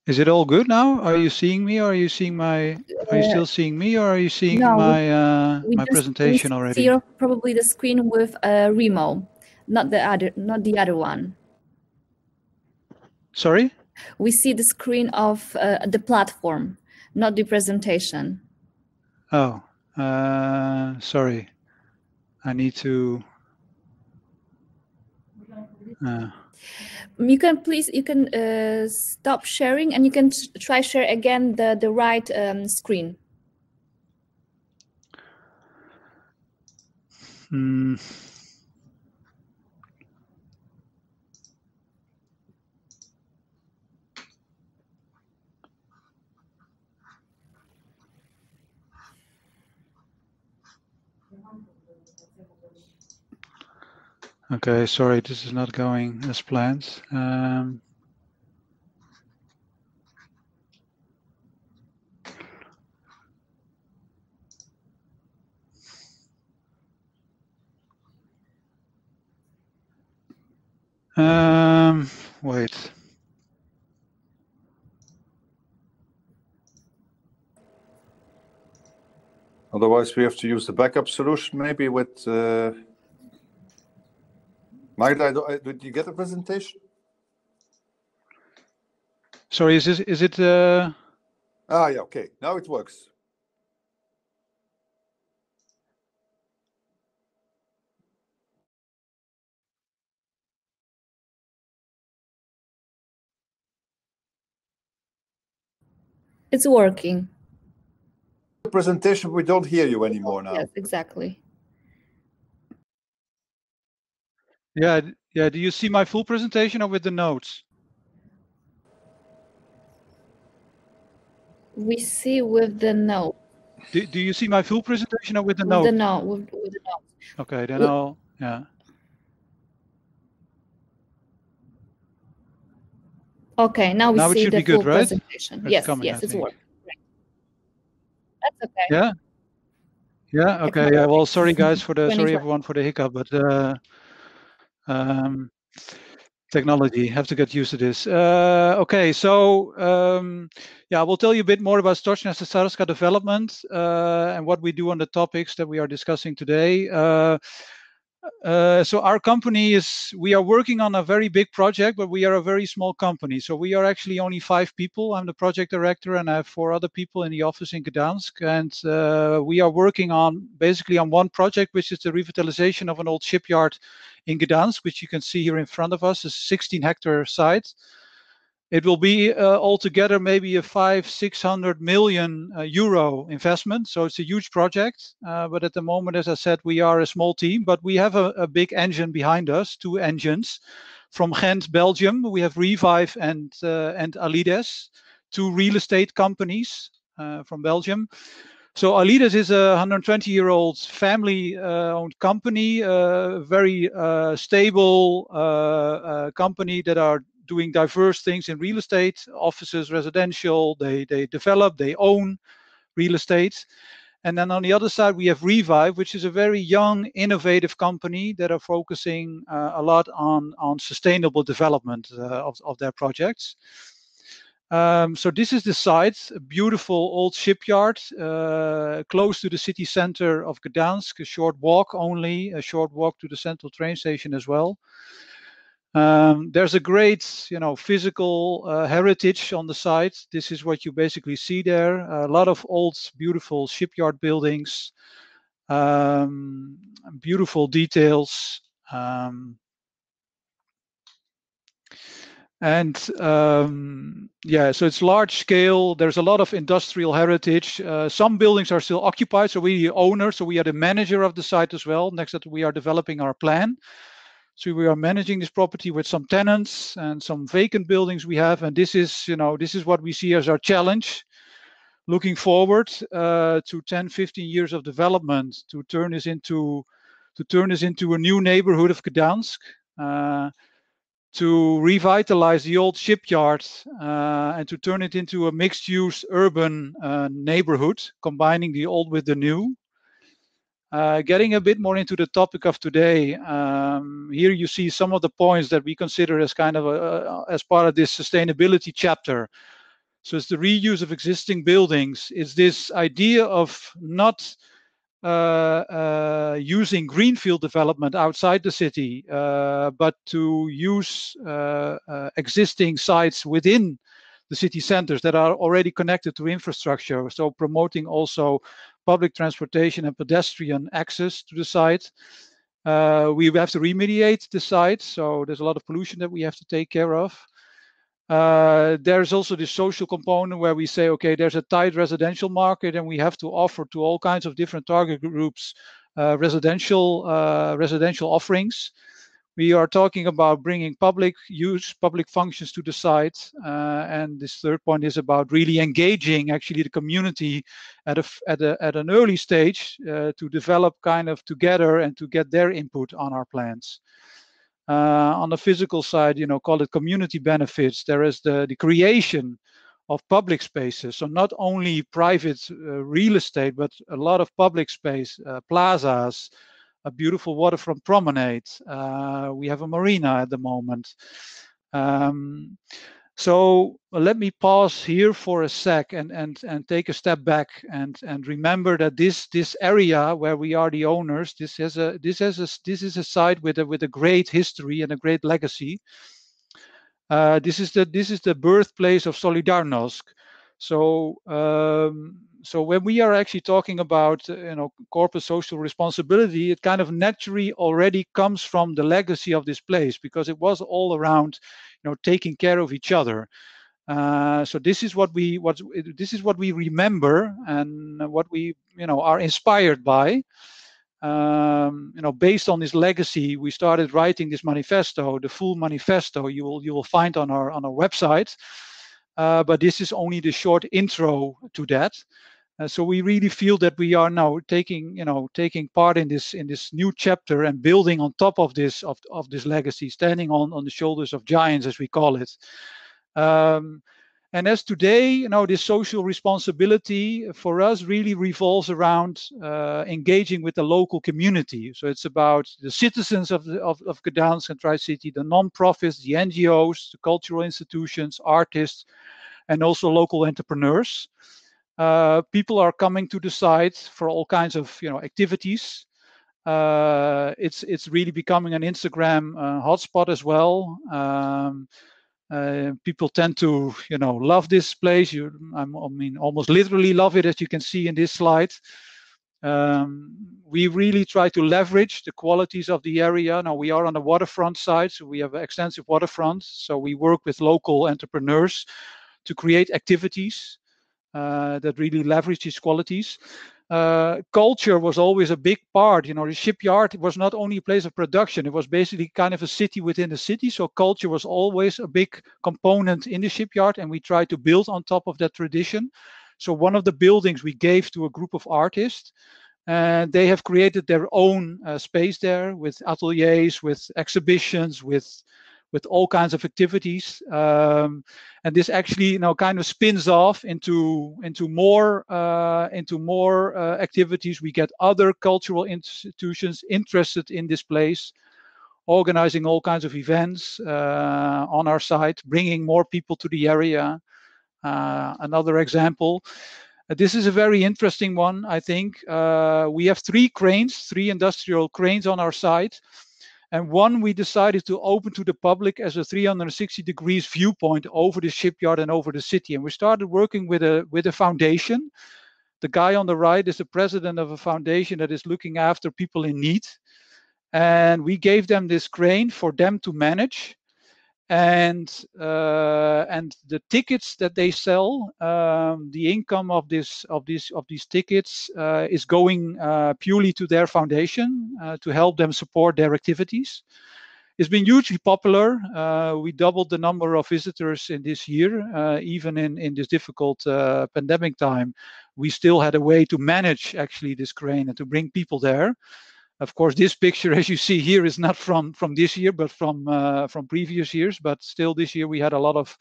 is it all good now? Are you seeing me? Or are you seeing my? Are you still seeing me, or are you seeing no, my uh, my presentation already? See probably the screen with uh, Remo, not the other, not the other one. Sorry. We see the screen of uh, the platform, not the presentation. Oh, uh, sorry. I need to uh, you can please you can uh, stop sharing and you can try share again the the right um, screen. Hmm. Okay, sorry, this is not going as planned. Um, um, wait. Otherwise, we have to use the backup solution, maybe with. Uh... Magda, did you get the presentation? Sorry, is this, is it? Uh... Ah, yeah, okay. Now it works. It's working. The presentation, we don't hear you anymore now. Yes, exactly. Yeah, yeah. Do you see my full presentation or with the notes? We see with the note. Do, do you see my full presentation or with the with note? The note with, with the note. Okay, then I'll yeah. Okay, now we now see it the be good, full right? presentation. It's yes, coming, yes, I it's think. working. Right. That's okay. Yeah. Yeah. Okay. Yeah. Well, sorry guys for the sorry everyone for the hiccup, but uh, um, technology have to get used to this. Uh, okay. So um, yeah, I will tell you a bit more about Stocznia Cesarska development uh, and what we do on the topics that we are discussing today. Uh, Uh, so our company is we are working on a very big project but we are a very small company. So we are actually only five people. I'm the project director and i have four other people in the office in gdansk. And uh, we are working on basically on one project which is the revitalization of an old shipyard in gdansk which you can see here in front of us a 16 hectare site it will be uh, altogether maybe a five, 600 million uh, euro investment. So it's a huge project. Uh, but at the moment, as I said, we are a small team, but we have a, a big engine behind us, two engines. From Ghent, Belgium, we have Revive and, and Alides, two real estate companies from Belgium. So Alides is a 120 year old family uh, owned company, uh, very uh, stable company that are doing diverse things in real estate, offices, residential. They they develop, they own real estate. And then on the other side, we have Revive, which is a very young, innovative company that are focusing uh, a lot on, on sustainable development uh, of, of their projects. Um, so this is the site, a beautiful old shipyard, uh, close to the city center of Gdansk, a short walk only, a short walk to the central train station as well. Um, there's a great, you know, physical uh, heritage on the site. This is what you basically see there. A lot of old, beautiful shipyard buildings, um, beautiful details. Um, and um, yeah, so it's large scale. There's a lot of industrial heritage. Uh, some buildings are still occupied, so we the owner, so we are the manager of the site as well. Next, that we are developing our plan. So we are managing this property with some tenants and some vacant buildings we have. And this is, you know, this is what we see as our challenge looking forward uh, to 10, 15 years of development to turn this into to turn this into a new neighborhood of Gdansk, uh, to revitalize the old shipyard uh, and to turn it into a mixed-use urban uh, neighborhood, combining the old with the new. Uh, getting a bit more into the topic of today, um, here you see some of the points that we consider as kind of a, as part of this sustainability chapter. So it's the reuse of existing buildings. It's this idea of not uh, uh, using greenfield development outside the city, uh, but to use uh, uh, existing sites within the city centers that are already connected to infrastructure. So promoting also public transportation and pedestrian access to the site. Uh, we have to remediate the site, so there's a lot of pollution that we have to take care of. Uh, there's also the social component where we say, okay, there's a tight residential market, and we have to offer to all kinds of different target groups uh, residential uh, residential offerings we are talking about bringing public use, public functions to the site. Uh, and this third point is about really engaging actually the community at, a, at, a, at an early stage uh, to develop kind of together and to get their input on our plans. Uh, on the physical side, you know, call it community benefits. There is the, the creation of public spaces. So not only private uh, real estate, but a lot of public space, uh, plazas, a beautiful waterfront promenade. Uh, we have a marina at the moment. Um, so let me pause here for a sec and and and take a step back and and remember that this this area where we are the owners, this has a this has a this is a site with a with a great history and a great legacy. Uh, this is the this is the birthplace of Solidarnosc. So um, so when we are actually talking about uh, you know corporate social responsibility it kind of naturally already comes from the legacy of this place because it was all around you know taking care of each other. Uh, so this is what we what this is what we remember and what we you know are inspired by. Um, you know based on this legacy we started writing this manifesto the full manifesto you will you will find on our on our website. Uh, but this is only the short intro to that. Uh, so we really feel that we are now taking, you know, taking part in this in this new chapter and building on top of this of, of this legacy, standing on on the shoulders of giants, as we call it. Um, and as today, you know, this social responsibility for us really revolves around uh, engaging with the local community. So it's about the citizens of, of, of Gdansk and Tri-City, the non-profits, the NGOs, the cultural institutions, artists, and also local entrepreneurs. Uh, people are coming to the site for all kinds of, you know, activities. Uh, it's it's really becoming an Instagram uh, hotspot as well. Um, uh, people tend to, you know, love this place. You, I mean, almost literally love it, as you can see in this slide. Um, we really try to leverage the qualities of the area. Now we are on the waterfront side, so we have extensive waterfront. So we work with local entrepreneurs to create activities that really leverage these qualities. Uh, culture was always a big part. You know, the shipyard was not only a place of production; it was basically kind of a city within a city. So culture was always a big component in the shipyard, and we tried to build on top of that tradition. So one of the buildings we gave to a group of artists, and they have created their own uh, space there with ateliers, with exhibitions, with with all kinds of activities. Um, and this actually you know kind of spins off into into more uh, into more uh, activities. We get other cultural institutions interested in this place, organizing all kinds of events uh, on our site, bringing more people to the area. Uh, another example. This is a very interesting one, I think. Uh, we have three cranes, three industrial cranes on our site and one we decided to open to the public as a 360 degrees viewpoint over the shipyard and over the city. And we started working with a with a foundation. The guy on the right is the president of a foundation that is looking after people in need. And we gave them this crane for them to manage and uh, and the tickets that they sell, um, the income of this of these of these tickets uh, is going uh, purely to their foundation uh, to help them support their activities. It's been hugely popular. Uh, we doubled the number of visitors in this year, uh, even in in this difficult pandemic time. We still had a way to manage actually this crane and to bring people there. Of course, this picture, as you see here, is not from from this year, but from uh, from previous years. But still, this year we had a lot of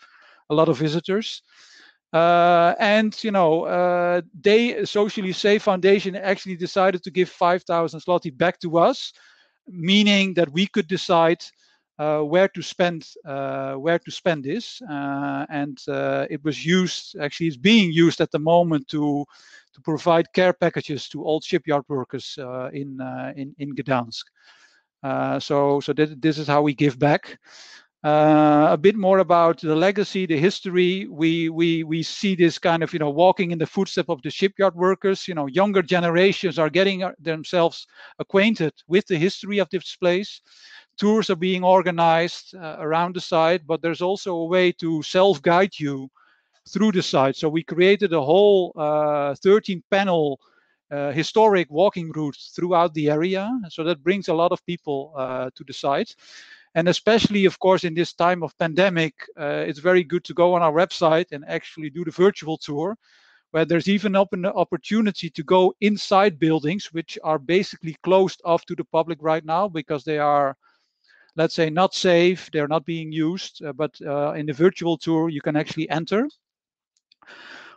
a lot of visitors. Uh, and you know, uh, they socially safe foundation actually decided to give 5,000 zloty back to us, meaning that we could decide uh, where to spend uh, where to spend this, uh, and uh, it was used actually it's being used at the moment to to provide care packages to old shipyard workers uh, in, uh, in in Gdansk. Uh, so so th this is how we give back. Uh, a bit more about the legacy, the history. We we we see this kind of you know walking in the footsteps of the shipyard workers. You know, younger generations are getting themselves acquainted with the history of this place. Tours are being organized uh, around the site, but there's also a way to self-guide you through the site. So we created a whole uh, 13 panel uh, historic walking route throughout the area. So that brings a lot of people uh, to the site. And especially, of course, in this time of pandemic, it's very good to go on our website and actually do the virtual tour, where there's even open opportunity to go inside buildings, which are basically closed off to the public right now because they are let's say not safe they're not being used uh, but uh, in the virtual tour you can actually enter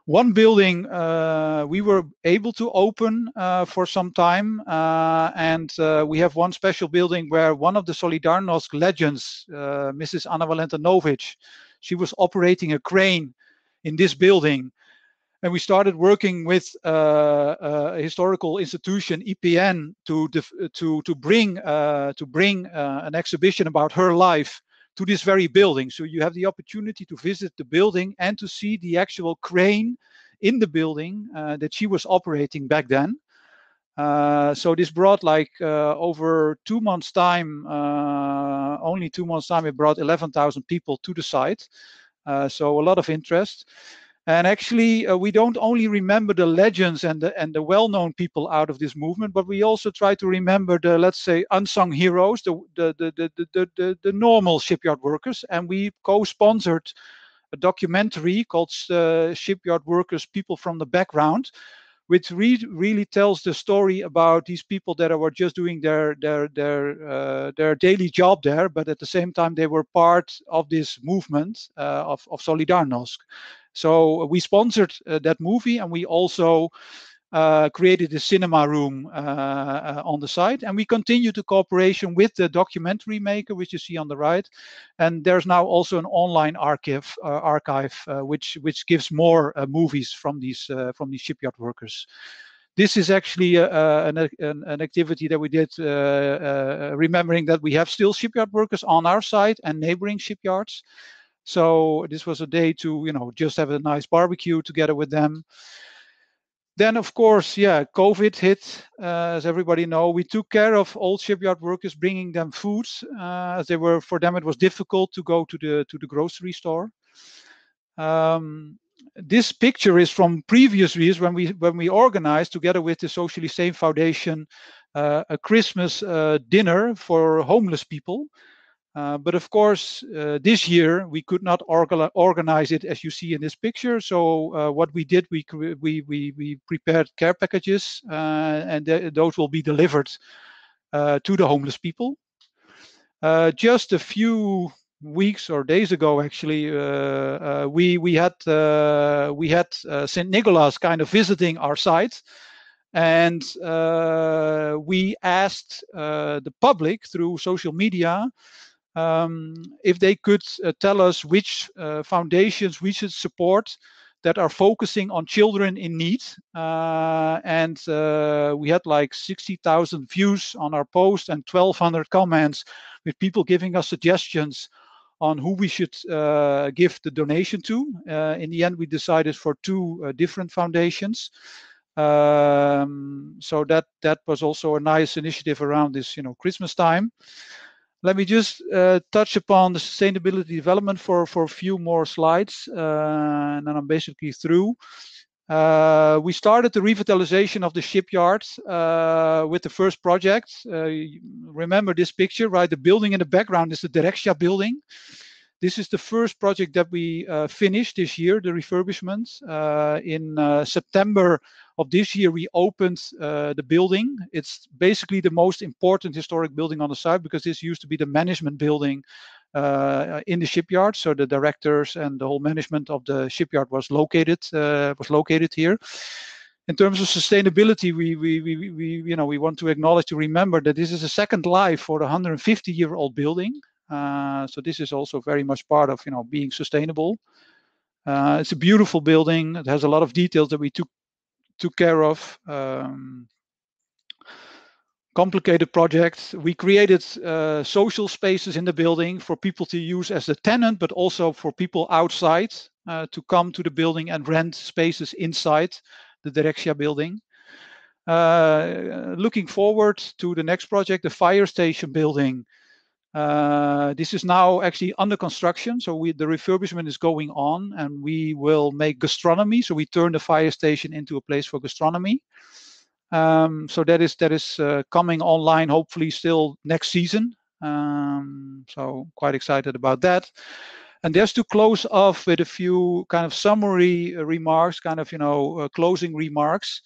one building uh, we were able to open uh, for some time, uh, and uh, we have one special building where one of the Solidarnosc legends, uh, Mrs. Anna Walentynowicz, she was operating a crane in this building. And we started working with uh, a historical institution, IPN, to to to bring to bring an exhibition about her life to this very building. So you have the opportunity to visit the building and to see the actual crane in the building uh, that she was operating back then. Uh, so this brought like uh, over two months time, uh, only two months time, it brought 11,000 people to the site. Uh, so a lot of interest. And actually, uh, we don't only remember the legends and the and the well-known people out of this movement, but we also try to remember the, let's say, unsung heroes, the the the the the, the, the normal shipyard workers. And we co-sponsored a documentary called uh, "Shipyard Workers: People from the Background," which re- really tells the story about these people that were just doing their their their uh, their daily job there, but at the same time they were part of this movement uh, of of Solidarnosc. So we sponsored uh, that movie, and we also uh, created a cinema room uh, uh, on the site. And we continue to cooperation with the documentary maker, which you see on the right. And there's now also an online archive, uh, archive which which gives more movies from these from these shipyard workers. This is actually an, an, an, activity that we did, uh, uh, remembering that we have still shipyard workers on our site and neighboring shipyards. So this was a day to, you know, just have a nice barbecue together with them. Then, of course, yeah, COVID hit, uh, as everybody know. We took care of all shipyard workers, bringing them food, uh, as they were for them it was difficult to go to the to the grocery store. Um, this picture is from previous years when we when we organized together with the Socially Safe Foundation uh, a Christmas uh, dinner for homeless people. Uh, but of course, uh, this year we could not orga organize it as you see in this picture. So uh, what we did, we we we, we prepared care packages, uh, and th those will be delivered to the homeless people. just a few weeks or days ago actually uh, uh, we we had uh, we had St Nicholas kind of visiting our site and we asked the public through social media um, if they could tell us which foundations we should support that are focusing on children in need. Uh, and uh, we had like 60,000 views on our post and 1,200 comments with people giving us suggestions on who we should uh, give the donation to. Uh, in the end, we decided for two uh, different foundations. Um, so that that was also a nice initiative around this, you know, Christmas time. Let me just uh, touch upon the sustainability development for for a few more slides, uh, and then I'm basically through. Uh, we started the revitalization of the shipyard uh, with the first project. Uh, remember this picture, right? The building in the background is the Dyrekcja building. This is the first project that we uh, finished this year, the refurbishment. Uh, in uh, September of this year, we opened the building. It's basically the most important historic building on the site because this used to be the management building uh, in the shipyard. So the directors and the whole management of the shipyard was located uh, was located here. In terms of sustainability, we, we, we, we, you know, we want to acknowledge to remember that this is a second life for the 150 year old building. Uh, so this is also very much part of, you know, being sustainable. Uh, it's a beautiful building. It has a lot of details that we took took care of. Um, complicated project. We created uh, social spaces in the building for people to use as a tenant, but also for people outside uh, to come to the building and rent spaces inside the Dyrekcja building. Uh, looking forward to the next project, the fire station building. Uh, this is now actually under construction, so we, the refurbishment is going on, and we will make gastronomy. So we turn the fire station into a place for gastronomy. Um, so that is that is uh, coming online hopefully still next season. Um, so quite excited about that. And just to close off with a few kind of summary remarks, kind of you know uh, closing remarks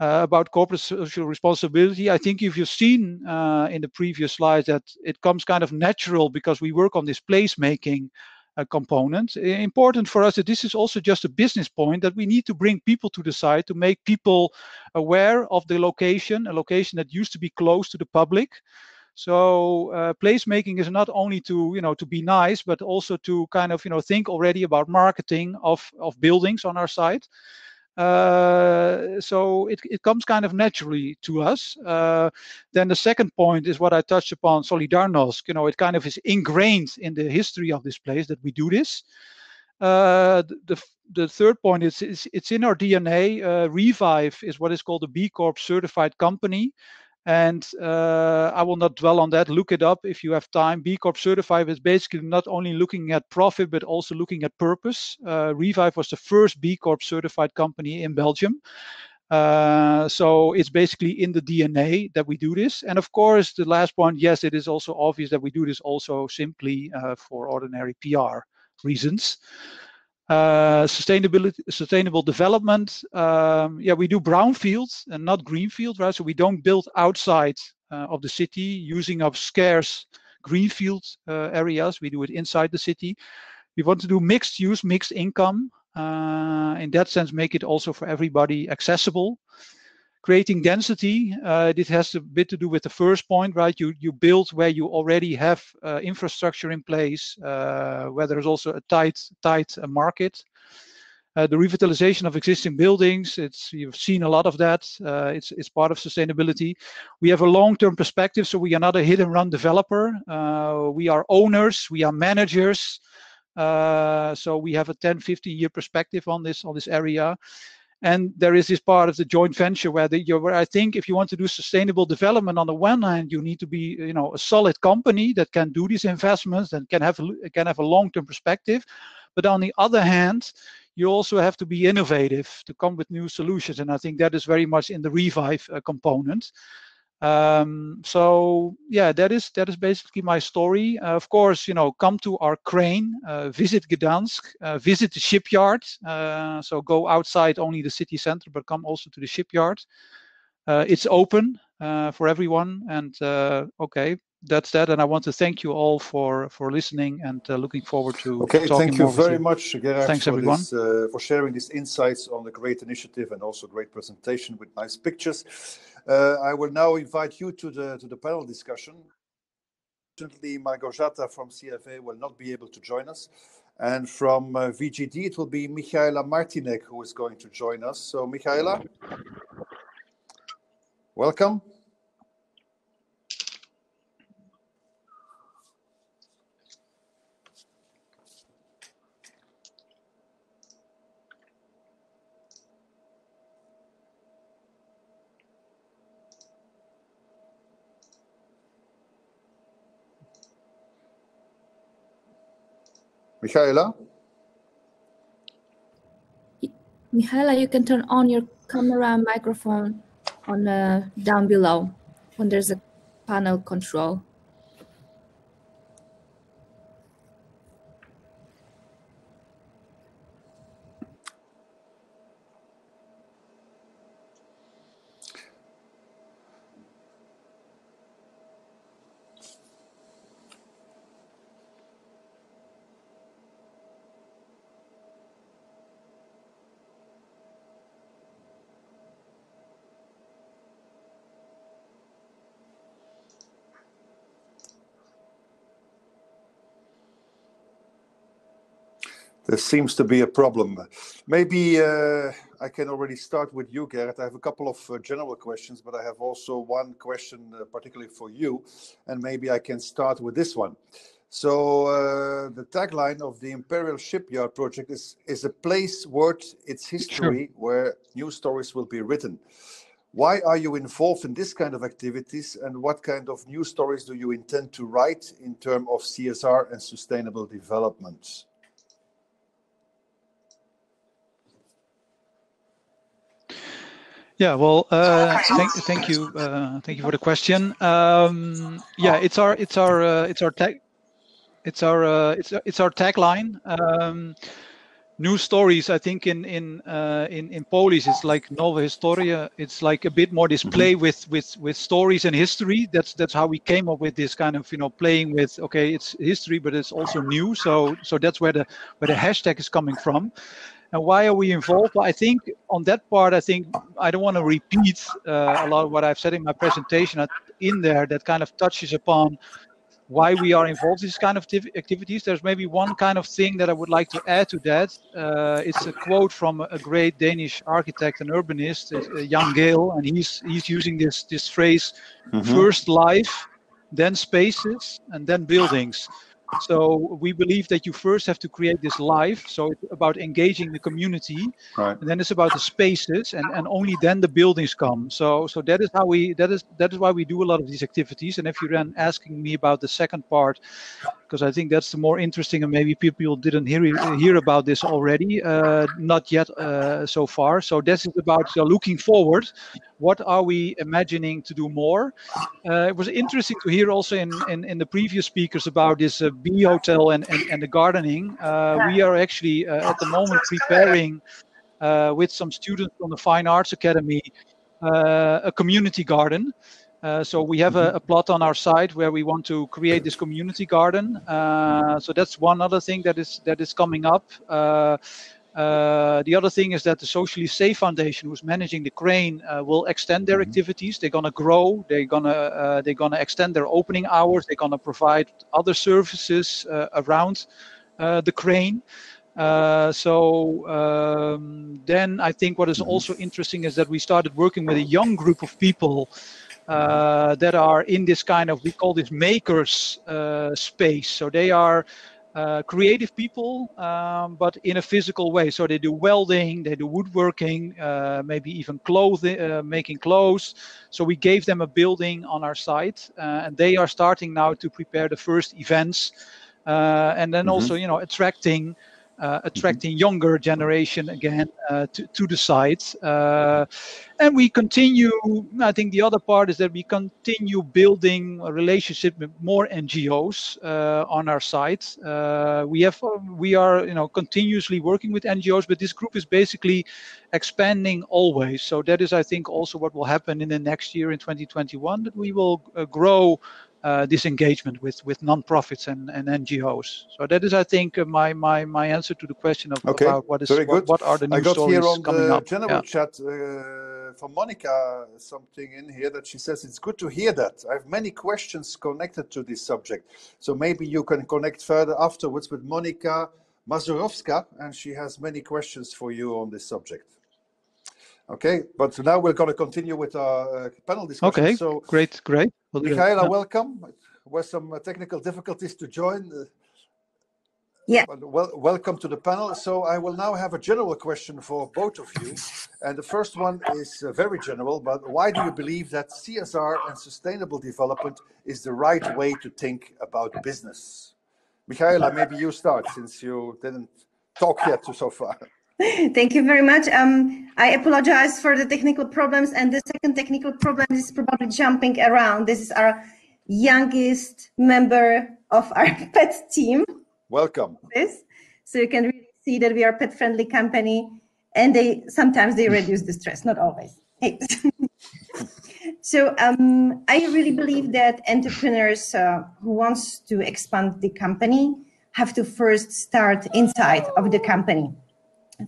uh, about corporate social responsibility. I think if you've seen uh, in the previous slides that it comes kind of natural because we work on this placemaking uh, component. Important for us that this is also just a business point that we need to bring people to the site to make people aware of the location, a location that used to be close to the public. So uh, placemaking is not only to you know to be nice, but also to kind of you know think already about marketing of of buildings on our site. Uh, so it, it comes kind of naturally to us. Uh, then the second point is what I touched upon, Solidarnosc. You know, it kind of is ingrained in the history of this place that we do this. Uh, the, the third point is, is it's in our DNA. Uh, Revive is what is called a B Corp certified company. And uh, I will not dwell on that. Look it up if you have time. B Corp Certified is basically not only looking at profit, but also looking at purpose. Uh, Revive was the first B Corp certified company in Belgium. Uh, so it's basically in the DNA that we do this. And of course, the last point, yes, it is also obvious that we do this also simply uh, for ordinary PR reasons. Uh, sustainability, sustainable development. Um, yeah, we do brownfield and not greenfield, right? So we don't build outside uh, of the city using up scarce greenfield uh, areas. We do it inside the city. We want to do mixed use, mixed income. Uh, in that sense, make it also for everybody accessible creating density, uh, it has a bit to do with the first point, right? You you build where you already have uh, infrastructure in place, uh, where there's also a tight tight uh, market. Uh, the revitalization of existing buildings, it's you've seen a lot of that. It's it's part of sustainability. We have a long-term perspective, so we are not a hit-and-run developer. We are owners, we are managers. Uh, so we have a 10, 15 year perspective on this on this area. And there is this part of the joint venture where, the, where I think if you want to do sustainable development, on the one hand, you need to be, you know, a solid company that can do these investments and can have can have a long-term perspective. But on the other hand, you also have to be innovative to come with new solutions. And I think that is very much in the revive uh, component. Um, so yeah, that is that is basically my story. Uh, of course, you know, come to our crane, uh, visit Gdansk, uh, visit the shipyard. Uh, so go outside only the city center, but come also to the shipyard. Uh, it's open uh, for everyone. And okay, that's that. And I want to thank you all for for listening and uh, looking forward to. Okay, thank you very you. much, Gerard, Thanks, for everyone. This, uh, for sharing these insights on the great initiative and also great presentation with nice pictures. Uh, I will now invite you to the to the panel discussion. Unfortunately, Małgorzata from CFE will not be able to join us. And from uh, VGD, it will be Michaela Martinek who is going to join us. So, Michaela, welcome. Michaela? Michaela, you can turn on your camera microphone on uh, down below when there's a panel control. There seems to be a problem. Maybe uh, I can already start with you, Gerrit. I have a couple of uh, general questions, but I have also one question uh, particularly for you, and maybe I can start with this one. So uh, the tagline of the Imperial Shipyard project is is a place worth its history sure. where new stories will be written. Why are you involved in this kind of activities, and what kind of new stories do you intend to write in terms of CSR and sustainable development? Yeah, well, uh, thank, thank you, uh, thank you for the question. Um, yeah, it's our, it's our, uh, it's our tag, it's our, uh, it's it's our tagline. Um, new stories, I think in in uh, in in Polish, it's like nova Historia. It's like a bit more display mm-hmm. with with with stories and history. That's that's how we came up with this kind of you know playing with. Okay, it's history, but it's also new. So so that's where the where the hashtag is coming from. And why are we involved? Well, I think on that part, I think I don't want to repeat uh, a lot of what I've said in my presentation in there that kind of touches upon why we are involved in these kind of activities. There's maybe one kind of thing that I would like to add to that. Uh, it's a quote from a great Danish architect and urbanist, uh, Jan Gehl, and he's he's using this this phrase: mm-hmm. first life, then spaces, and then buildings. So we believe that you first have to create this life. So it's about engaging the community, right. and then it's about the spaces, and, and only then the buildings come. So so that is how we that is that is why we do a lot of these activities. And if you're then asking me about the second part, because I think that's the more interesting, and maybe people didn't hear hear about this already, uh, not yet uh, so far. So this is about uh, looking forward. What are we imagining to do more? Uh, it was interesting to hear also in, in, in the previous speakers about this uh, bee hotel and, and, and the gardening. Uh, we are actually at the moment preparing with some students from the Fine Arts Academy a community garden. Uh, so we have a, mm-hmm. a, plot on our site where we want to create this community garden. Uh, so that's one other thing that is that is coming up. Uh, uh the other thing is that the Socially Safe Foundation, who's managing the crane, uh, will extend their mm-hmm. activities. They're gonna grow. They're gonna they're gonna extend their opening hours. They're gonna provide other services around the crane. Uh, so um, then I think what is also interesting is that we started working with a young group of people uh, that are in this kind of we call this makers uh, space. So they are uh, creative people, um, but in a physical way. So they do welding, they do woodworking, uh, maybe even clothing, uh, making clothes. So we gave them a building on our site, uh, and they are starting now to prepare the first events, uh, and then mm-hmm. also you know attracting uh, attracting younger generation again uh, to, to the site. Uh, and we continue, I think the other part is that we continue building a relationship with more NGOs uh, on our site. Uh, we have, we are, you know, continuously working with NGOs, but this group is basically expanding always. So that is, I think, also what will happen in the next year in 2021, that we will uh, grow uh, disengagement with with nonprofits and, and NGOs. So that is, I think, uh, my my my answer to the question of okay. about what is Very what, what, are the new I got stories here on coming the up. general yeah. chat uh, from Monica something in here that she says it's good to hear that. I have many questions connected to this subject, so maybe you can connect further afterwards with Monica Mazurowska, and she has many questions for you on this subject. Okay, but now we're going to continue with our uh, panel discussion. Okay, so great, great. We'll Michaela, yeah. welcome. With some uh, technical difficulties to join. Uh, yeah. Well, welcome to the panel. So I will now have a general question for both of you. And the first one is uh, very general, but why do you believe that CSR and sustainable development is the right way to think about business? Michaela, maybe you start since you didn't talk yet so far. Thank you very much. Um, I apologize for the technical problems. And the second technical problem is probably jumping around. This is our youngest member of our pet team. Welcome. This. So you can really see that we are a pet friendly company and they sometimes they reduce the stress, not always. so um, I really believe that entrepreneurs uh, who wants to expand the company have to first start inside of the company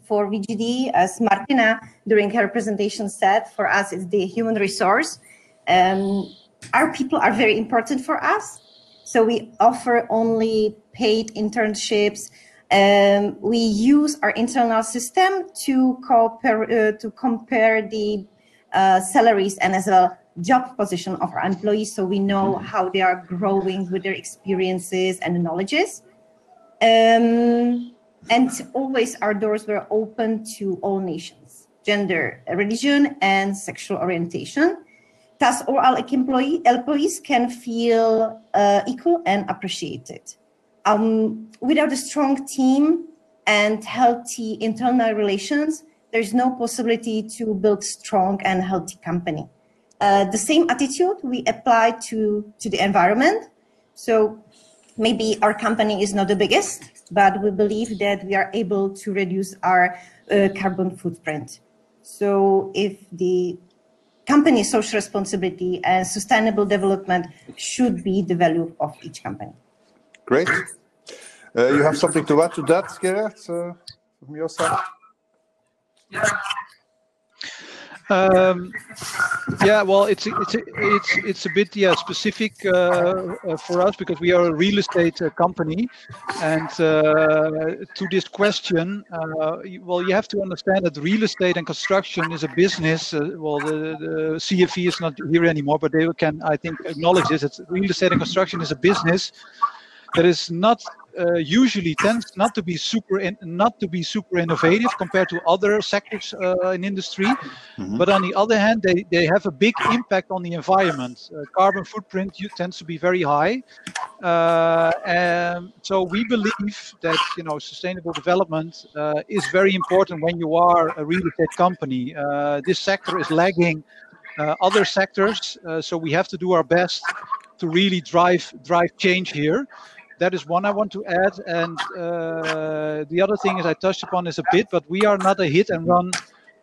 for VGD, as Martina during her presentation said, for us it's the human resource. Um, our people are very important for us. So we offer only paid internships. Um, we use our internal system to compare, uh, to compare the uh, salaries and as a job position of our employees so we know how they are growing with their experiences and knowledges. Um, and always our doors were open to all nations, gender, religion, and sexual orientation. Thus, all employee, employees can feel uh, equal and appreciated. Um, without a strong team and healthy internal relations, there's no possibility to build strong and healthy company. Uh, the same attitude we apply to, to the environment. So maybe our company is not the biggest, but we believe that we are able to reduce our uh, carbon footprint. So if the company social responsibility and sustainable development should be the value of each company. Great. Uh, you have something to add to that, Gerard, uh, from your side? Yeah. Um, yeah, well, it's it's it's it's a bit yeah specific uh, uh, for us because we are a real estate uh, company, and to this question, well, you have to understand that real estate and construction is a business. Well, the, the CFE is not here anymore, but they can I think acknowledge this. It's real estate and construction is a business that is not uh, usually tends not to be super in, not to be super innovative compared to other sectors uh, in industry. Mm-hmm. but on the other hand they, they have a big impact on the environment. Uh, carbon footprint tends to be very high. Uh, and so we believe that you know sustainable development uh, is very important when you are a real estate company. Uh, this sector is lagging other sectors so we have to do our best to really drive drive change here that is one I want to add. And uh, the other thing is I touched upon is a bit, but we are not a hit and run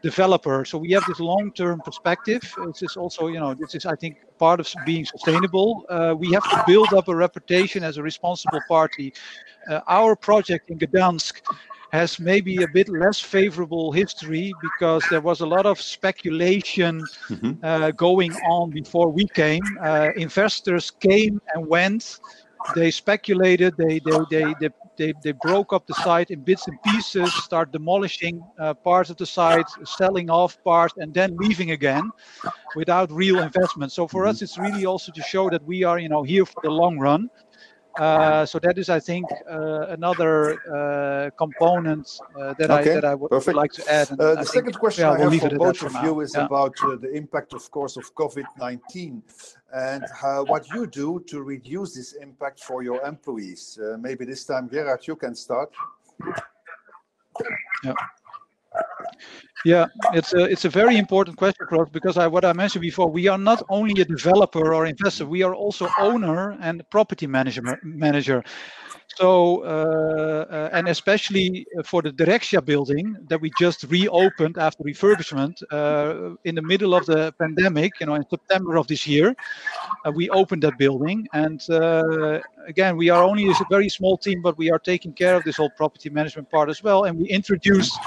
developer. So we have this long-term perspective. This is also, you know, this is I think part of being sustainable. Uh, we have to build up a reputation as a responsible party. Uh, our project in Gdansk has maybe a bit less favorable history because there was a lot of speculation mm-hmm. uh, going on before we came. Uh, investors came and went they speculated, they, they, they, they, they, they broke up the site in bits and pieces, start demolishing uh, parts of the site, selling off parts, and then leaving again without real investment. So for us, it's really also to show that we are, you know, here for the long run. Uh, so that is, I think, uh, another uh, component uh, that Okay, I that I would, like to add. Uh, I the think, second question yeah, I we'll have leave for it at that both of now. you is Yeah. about uh, the impact, of course, of COVID-19 and how, what you do to reduce this impact for your employees. Uh, maybe this time, Gerard, you can start. Yeah, it's a it's a very important question us because I what I mentioned before, we are not only a developer or investor, we are also owner and property manager manager. So uh, uh, and especially for the Dyrekcja building that we just reopened after refurbishment uh, in the middle of the pandemic, you know, in September of this year, uh, we opened that building. And uh, again, we are only a very small team, but we are taking care of this whole property management part as well. And we introduced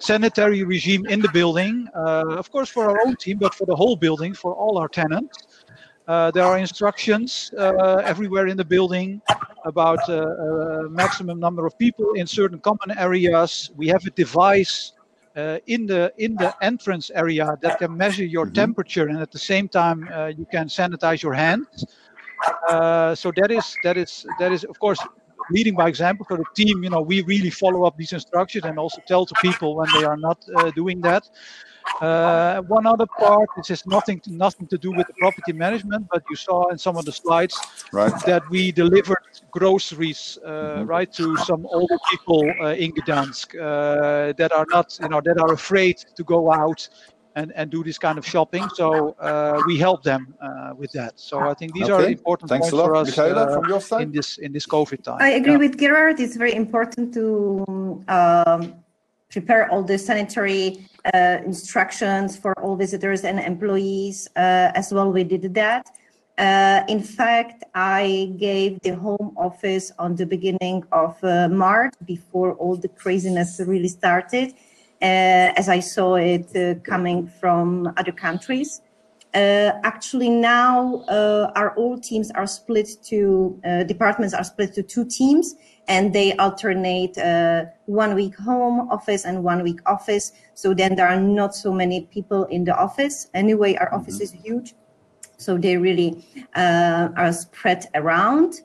sanitary regime in the building, uh, of course for our own team, but for the whole building, for all our tenants. Uh, there are instructions uh, everywhere in the building about maximum number of people in certain common areas. We have a device uh, in the in the entrance area that can measure your Mhm. temperature, and at the same time uh, you can sanitize your hands. Uh, so that is that is that is of course leading by example for the team. You know, we really follow up these instructions and also tell to people when they are not uh, doing that. Uh, one other part, this has nothing to, nothing to do with the property management, but you saw in some of the slides Right. that we delivered groceries uh, Mhm. right to some older people uh, in Gdansk uh, that are not, you know, that are afraid to go out and, and do this kind of shopping. So uh, we help them uh, with that. So I think these are important Thanks a points for us Michaela, uh, from your in this in this COVID time. I agree Yeah. with Gerard. It's very important to um, prepare all the sanitary uh, instructions for all visitors and employees uh, as well. We did that. Uh, in fact, I gave the home office on the beginning of uh, March before all the craziness really started, uh, as I saw it uh, coming from other countries. Uh, actually, now uh, our all teams are split to uh, departments are split to two teams, and they alternate uh, one week home office and one week office. So then there are not so many people in the office. Anyway, our office is huge, so they really uh, are spread around.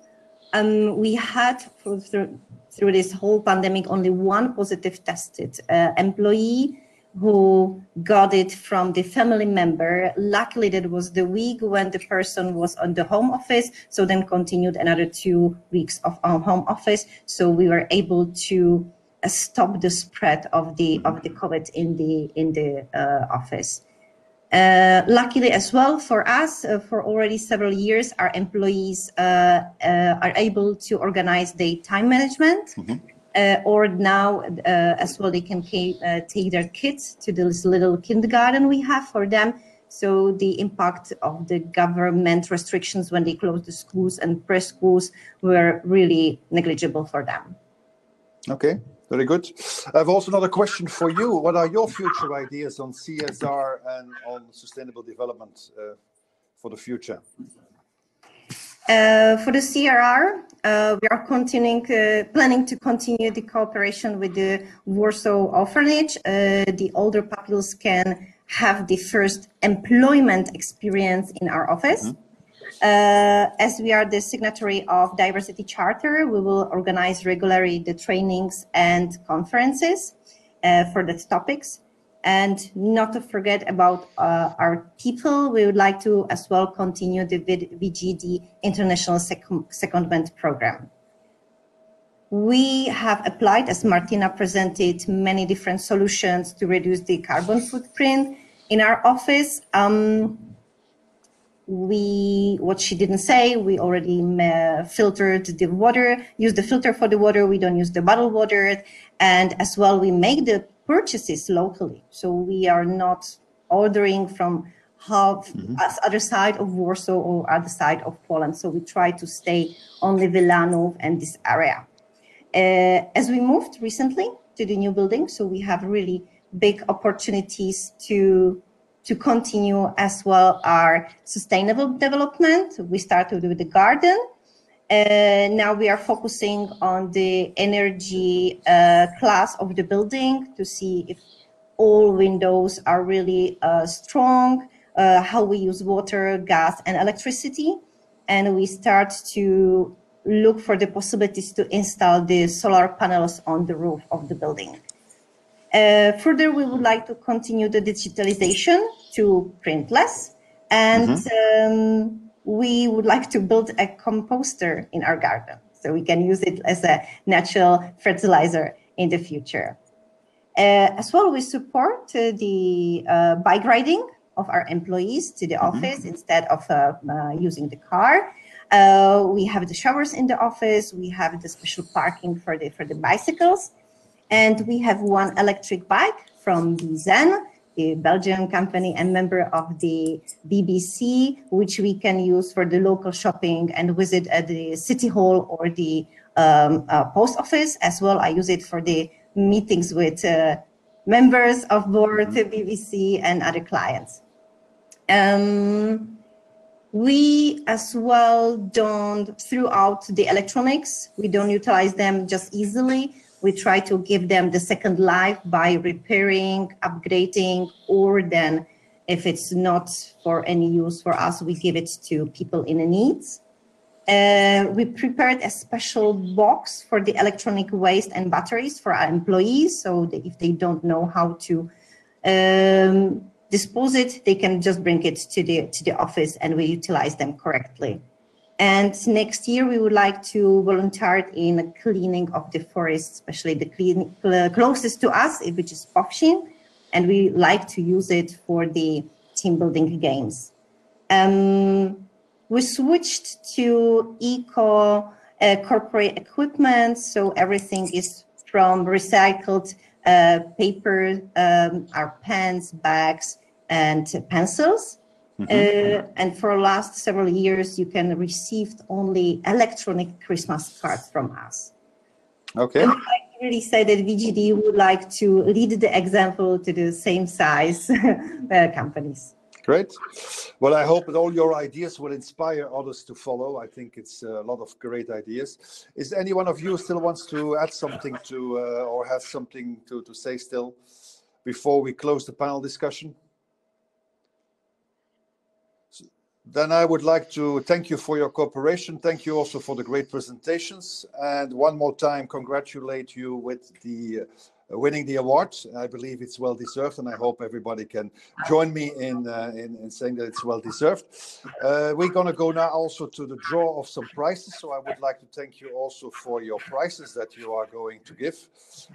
Um, we had for, through, through this whole pandemic only one positive tested uh, employee who got it from the family member. Luckily, that was the week when the person was on the home office. So then continued another two weeks of um, home office. So we were able to uh, stop the spread of the of the COVID in the in the uh, office. Uh, luckily, as well for us, uh, for already several years, our employees uh, uh, are able to organize their time management. Mhm. Uh, or now uh, as well, they can uh, take their kids to this little kindergarten we have for them. So the impact of the government restrictions when they closed the schools and preschools were really negligible for them. Okay, very good. I have also another question for you. What are your future ideas on CSR and on sustainable development uh, for the future? Uh, for the CSR, uh, we are continuing, uh, planning to continue the cooperation with the Warsaw Orphanage. Uh, the older pupils can have the first employment experience in our office. Uh, as we are the signatory of Diversity Charter, we will organize regularly the trainings and conferences uh, for the topics. And not to forget about uh, our people, we would like to as well continue the VGD International Second- Secondment Program. We have applied, as Martina presented, many different solutions to reduce the carbon footprint in our office. Um, we what she didn't say we already uh, filtered the water use the filter for the water we don't use the bottled water and as well we make the purchases locally. So we are not ordering from half us other side of warsaw or other side of poland. So we try to stay only Wilanów and this area. Uh, as we moved recently to the new building so we have really big opportunities to to continue as well our sustainable development. We started with the garden. Uh, now we are focusing on the energy uh, class of the building to see if all windows are really uh, strong, uh, how we use water, gas, and electricity. And we start to look for the possibilities to install the solar panels on the roof of the building. Uh, further, we would like to continue the digitalization to print less. And mm-hmm. um, we would like to build a composter in our garden so we can use it as a natural fertilizer in the future. Uh, as well, we support uh, the uh, bike riding of our employees to the mm-hmm. office instead of uh, uh, using the car. Uh, we have the showers in the office. We have the special parking for the for the bicycles, and we have one electric bike from Zen a Belgian company and member of the BBC, which we can use for the local shopping and visit at the city hall or the um, uh, post office as well. I use it for the meetings with uh, members of board, mm-hmm. BBC, and other clients. Um, we as well don't throughout the electronics we don't utilize them just easily we try to give them the second life by repairing, upgrading, or then if it's not for any use for us, we give it to people in needs. Uh, we prepared a special box for the electronic waste and batteries for our employees. So if they don't know how to um, dispose it, they can just bring it to the to the office and we utilize them correctly. And next year, we would like to volunteer in a cleaning of the forest, especially the clean, closest to us, which is Powsin. And we like to use it for the team building games. Um, we switched to eco uh, corporate equipment. So everything is from recycled uh, paper, um, our pens, bags, and pencils. Mm-hmm. Uh, and for last several years, you can receive only electronic Christmas cards from us. Okay. And I really say that VGD would like to lead the example to the same size uh, companies. Great. Well, I hope that all your ideas will inspire others to follow. I think it's a lot of great ideas. Is any one of you still wants to add something to, uh, or have something to, to say still before we close the panel discussion? Then I would like to thank you for your cooperation. Thank you also for the great presentations. And one more time, congratulate you with the uh, winning the award. I believe it's well deserved, and I hope everybody can join me in uh, in, in, saying that it's well deserved. Uh, we're going to go now also to the draw of some prizes. So I would like to thank you also for your prizes that you are going to give.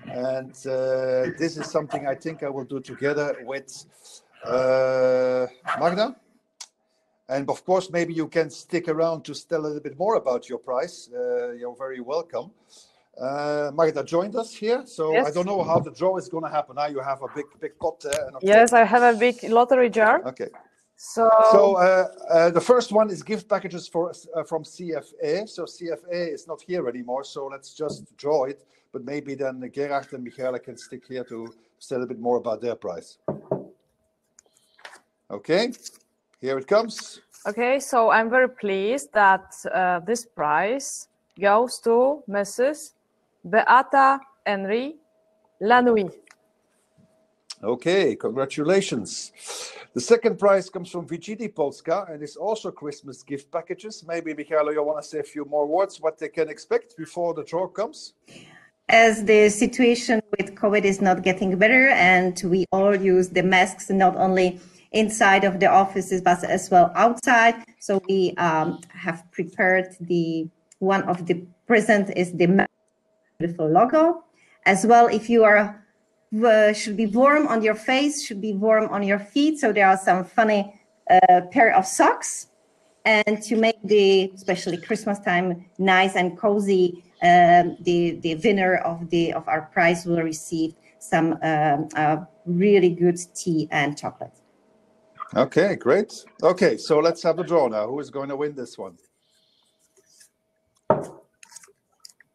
And uh, this is something I think I will do together with uh, Magda. And of course, maybe you can stick around to tell a little bit more about your prize. Uh, you're very welcome. Uh, Magda joined us here, so yes. I don't know how the draw is going to happen. Now you have a big, big pot there. yes, I have a big lottery jar. Okay. So, so uh, uh, the first one is gift packages for uh, from CFE. So CFE is not here anymore, so let's just draw it. But maybe then Gerard and Michaela can stick here to say a little bit more about their prize. Okay. Here it comes. Okay, so I'm very pleased that uh, this prize goes to Mrs. Beata Henry Lanouille. Okay, congratulations. The second prize comes from VGD Polska and is also Christmas gift packages. Maybe, Michaela, you want to say a few more words what they can expect before the draw comes? As the situation with COVID is not getting better and we all use the masks not only inside of the offices, but as well outside. So we um, have prepared the one of the present is the beautiful logo. As well, if you are uh, should be warm on your face, should be warm on your feet. So there are some funny uh, pair of socks. And to make the, especially Christmas time, nice and cozy, um, the the winner of the of our prize will receive some um, uh, really good tea and chocolate. Okay, great. Okay, so let's have the draw now. Who is going to win this one?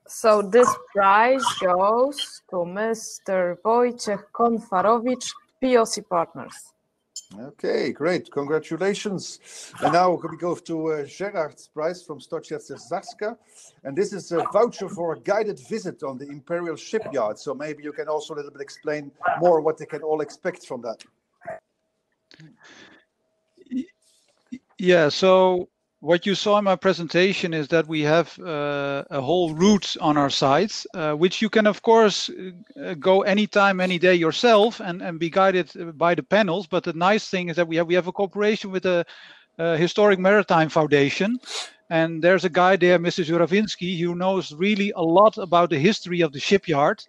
So this prize goes to Mr. Wojciech Konfarowicz, POC Partners. Okay, great. Congratulations. And now we go to uh, Gerard's prize from Stocznia Cesarska. And this is a voucher for a guided visit on the Imperial Shipyard. So maybe you can also a little bit explain more what they can all expect from that. Yeah, so what you saw in my presentation is that we have uh, a whole route on our site, uh, which you can, of course, uh, go anytime, any day yourself and, and be guided by the panels. But the nice thing is that we have we have a cooperation with the Historic Maritime Foundation. And there's a guy there, Mr. Zuravinsky, who knows really a lot about the history of the shipyard.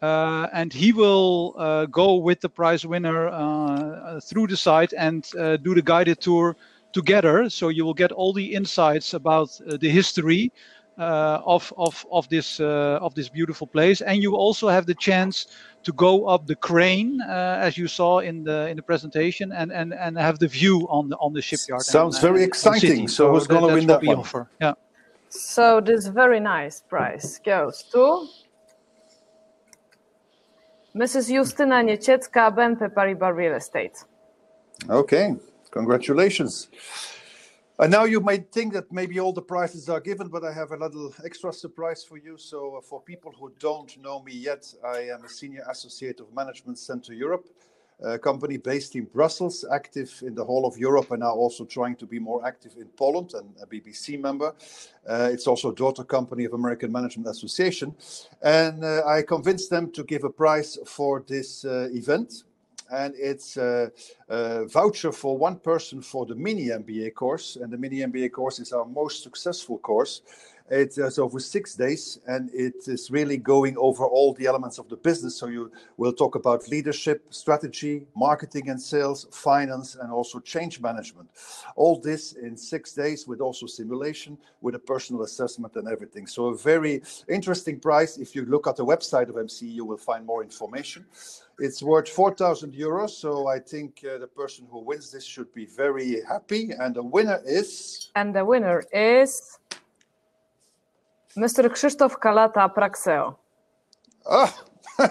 Uh, and he will uh, go with the prize winner uh, through the site and do the guided tour together. So you will get all the insights about uh, the history uh, of of of this uh, of this beautiful place, and you also have the chance to go up the crane, uh, as you saw in the in the presentation, and and and have the view on the on the shipyard. Sounds and, very exciting. So, so who's going to win that one? Offer. Yeah. So this very nice prize goes to Mrs. Justyna Nieciecka, BNP Paribas Real Estate. Okay. Congratulations. And now you might think that maybe all the prizes are given, but I have a little extra surprise for you. So, uh, for people who don't know me yet, I am a senior associate of Management Center Europe, a company based in Brussels, active in the whole of Europe, and now also trying to be more active in Poland and a BBC member. Uh, it's also a daughter company of American Management Association. And uh, I convinced them to give a prize for this uh, event and it's a, a, voucher for one person for the mini MBA course. And the mini MBA course is our most successful course. It is over six days, and it is really going over all the elements of the business. So you will talk about leadership, strategy, marketing and sales, finance, and also change management. All this in six days with also simulation, with a personal assessment and everything. So a very interesting price. If you look at the website of MCE, you will find more information. It's worth 4,000 euros. So I think uh, the person who wins this should be very happy. And the winner is. And the winner is Mr. Krzysztof Kalata Praxeo. Ah,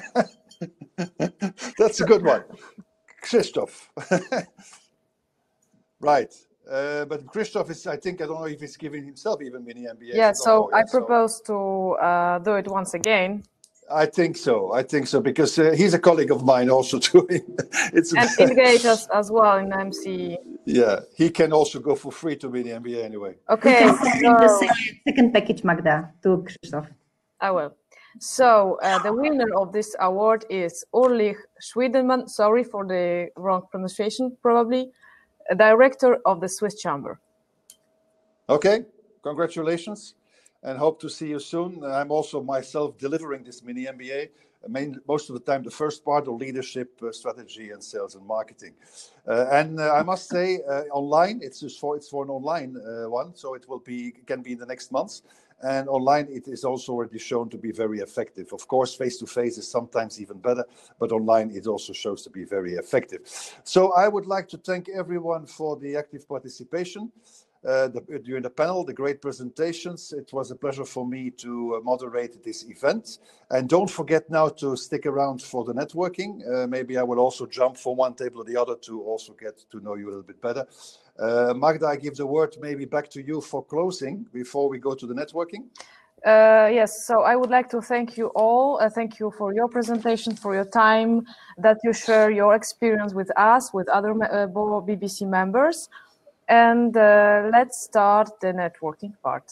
that's a good one. Krzysztof. right. Uh, but Krzysztof is, I think, I don't know if he's giving himself even mini MBA. Yeah, so I propose so. to uh, do it once again. I think so. I think so because uh, he's a colleague of mine also too. it's and engage us as well in MC. Yeah, he can also go for free to be the MBA anyway. Okay, so, the second package, Magda, to Krzysztof. I will. So uh, the winner of this award is Ulrich Schwiedemann. Sorry for the wrong pronunciation, probably. Director of the Swiss Chamber. Okay, congratulations and hope to see you soon. I'm also myself delivering this mini MBA. Main, most of the time, the first part of leadership, uh, strategy, and sales and marketing. Uh, and uh, I must say, uh, online, it's just for it's for an online uh, one, so it will be can be in the next months. And online, it is also already shown to be very effective. Of course, face to face is sometimes even better, but online it also shows to be very effective. So I would like to thank everyone for the active participation uh, the, during the panel, the great presentations. It was a pleasure for me to uh, moderate this event. And don't forget now to stick around for the networking. Uh, maybe I will also jump from one table to the other to also get to know you a little bit better. Uh, Magda, I give the word maybe back to you for closing before we go to the networking. Uh, yes, so I would like to thank you all. Uh, thank you for your presentation, for your time, that you share your experience with us, with other uh, BBC members. And uh, let's start the networking part.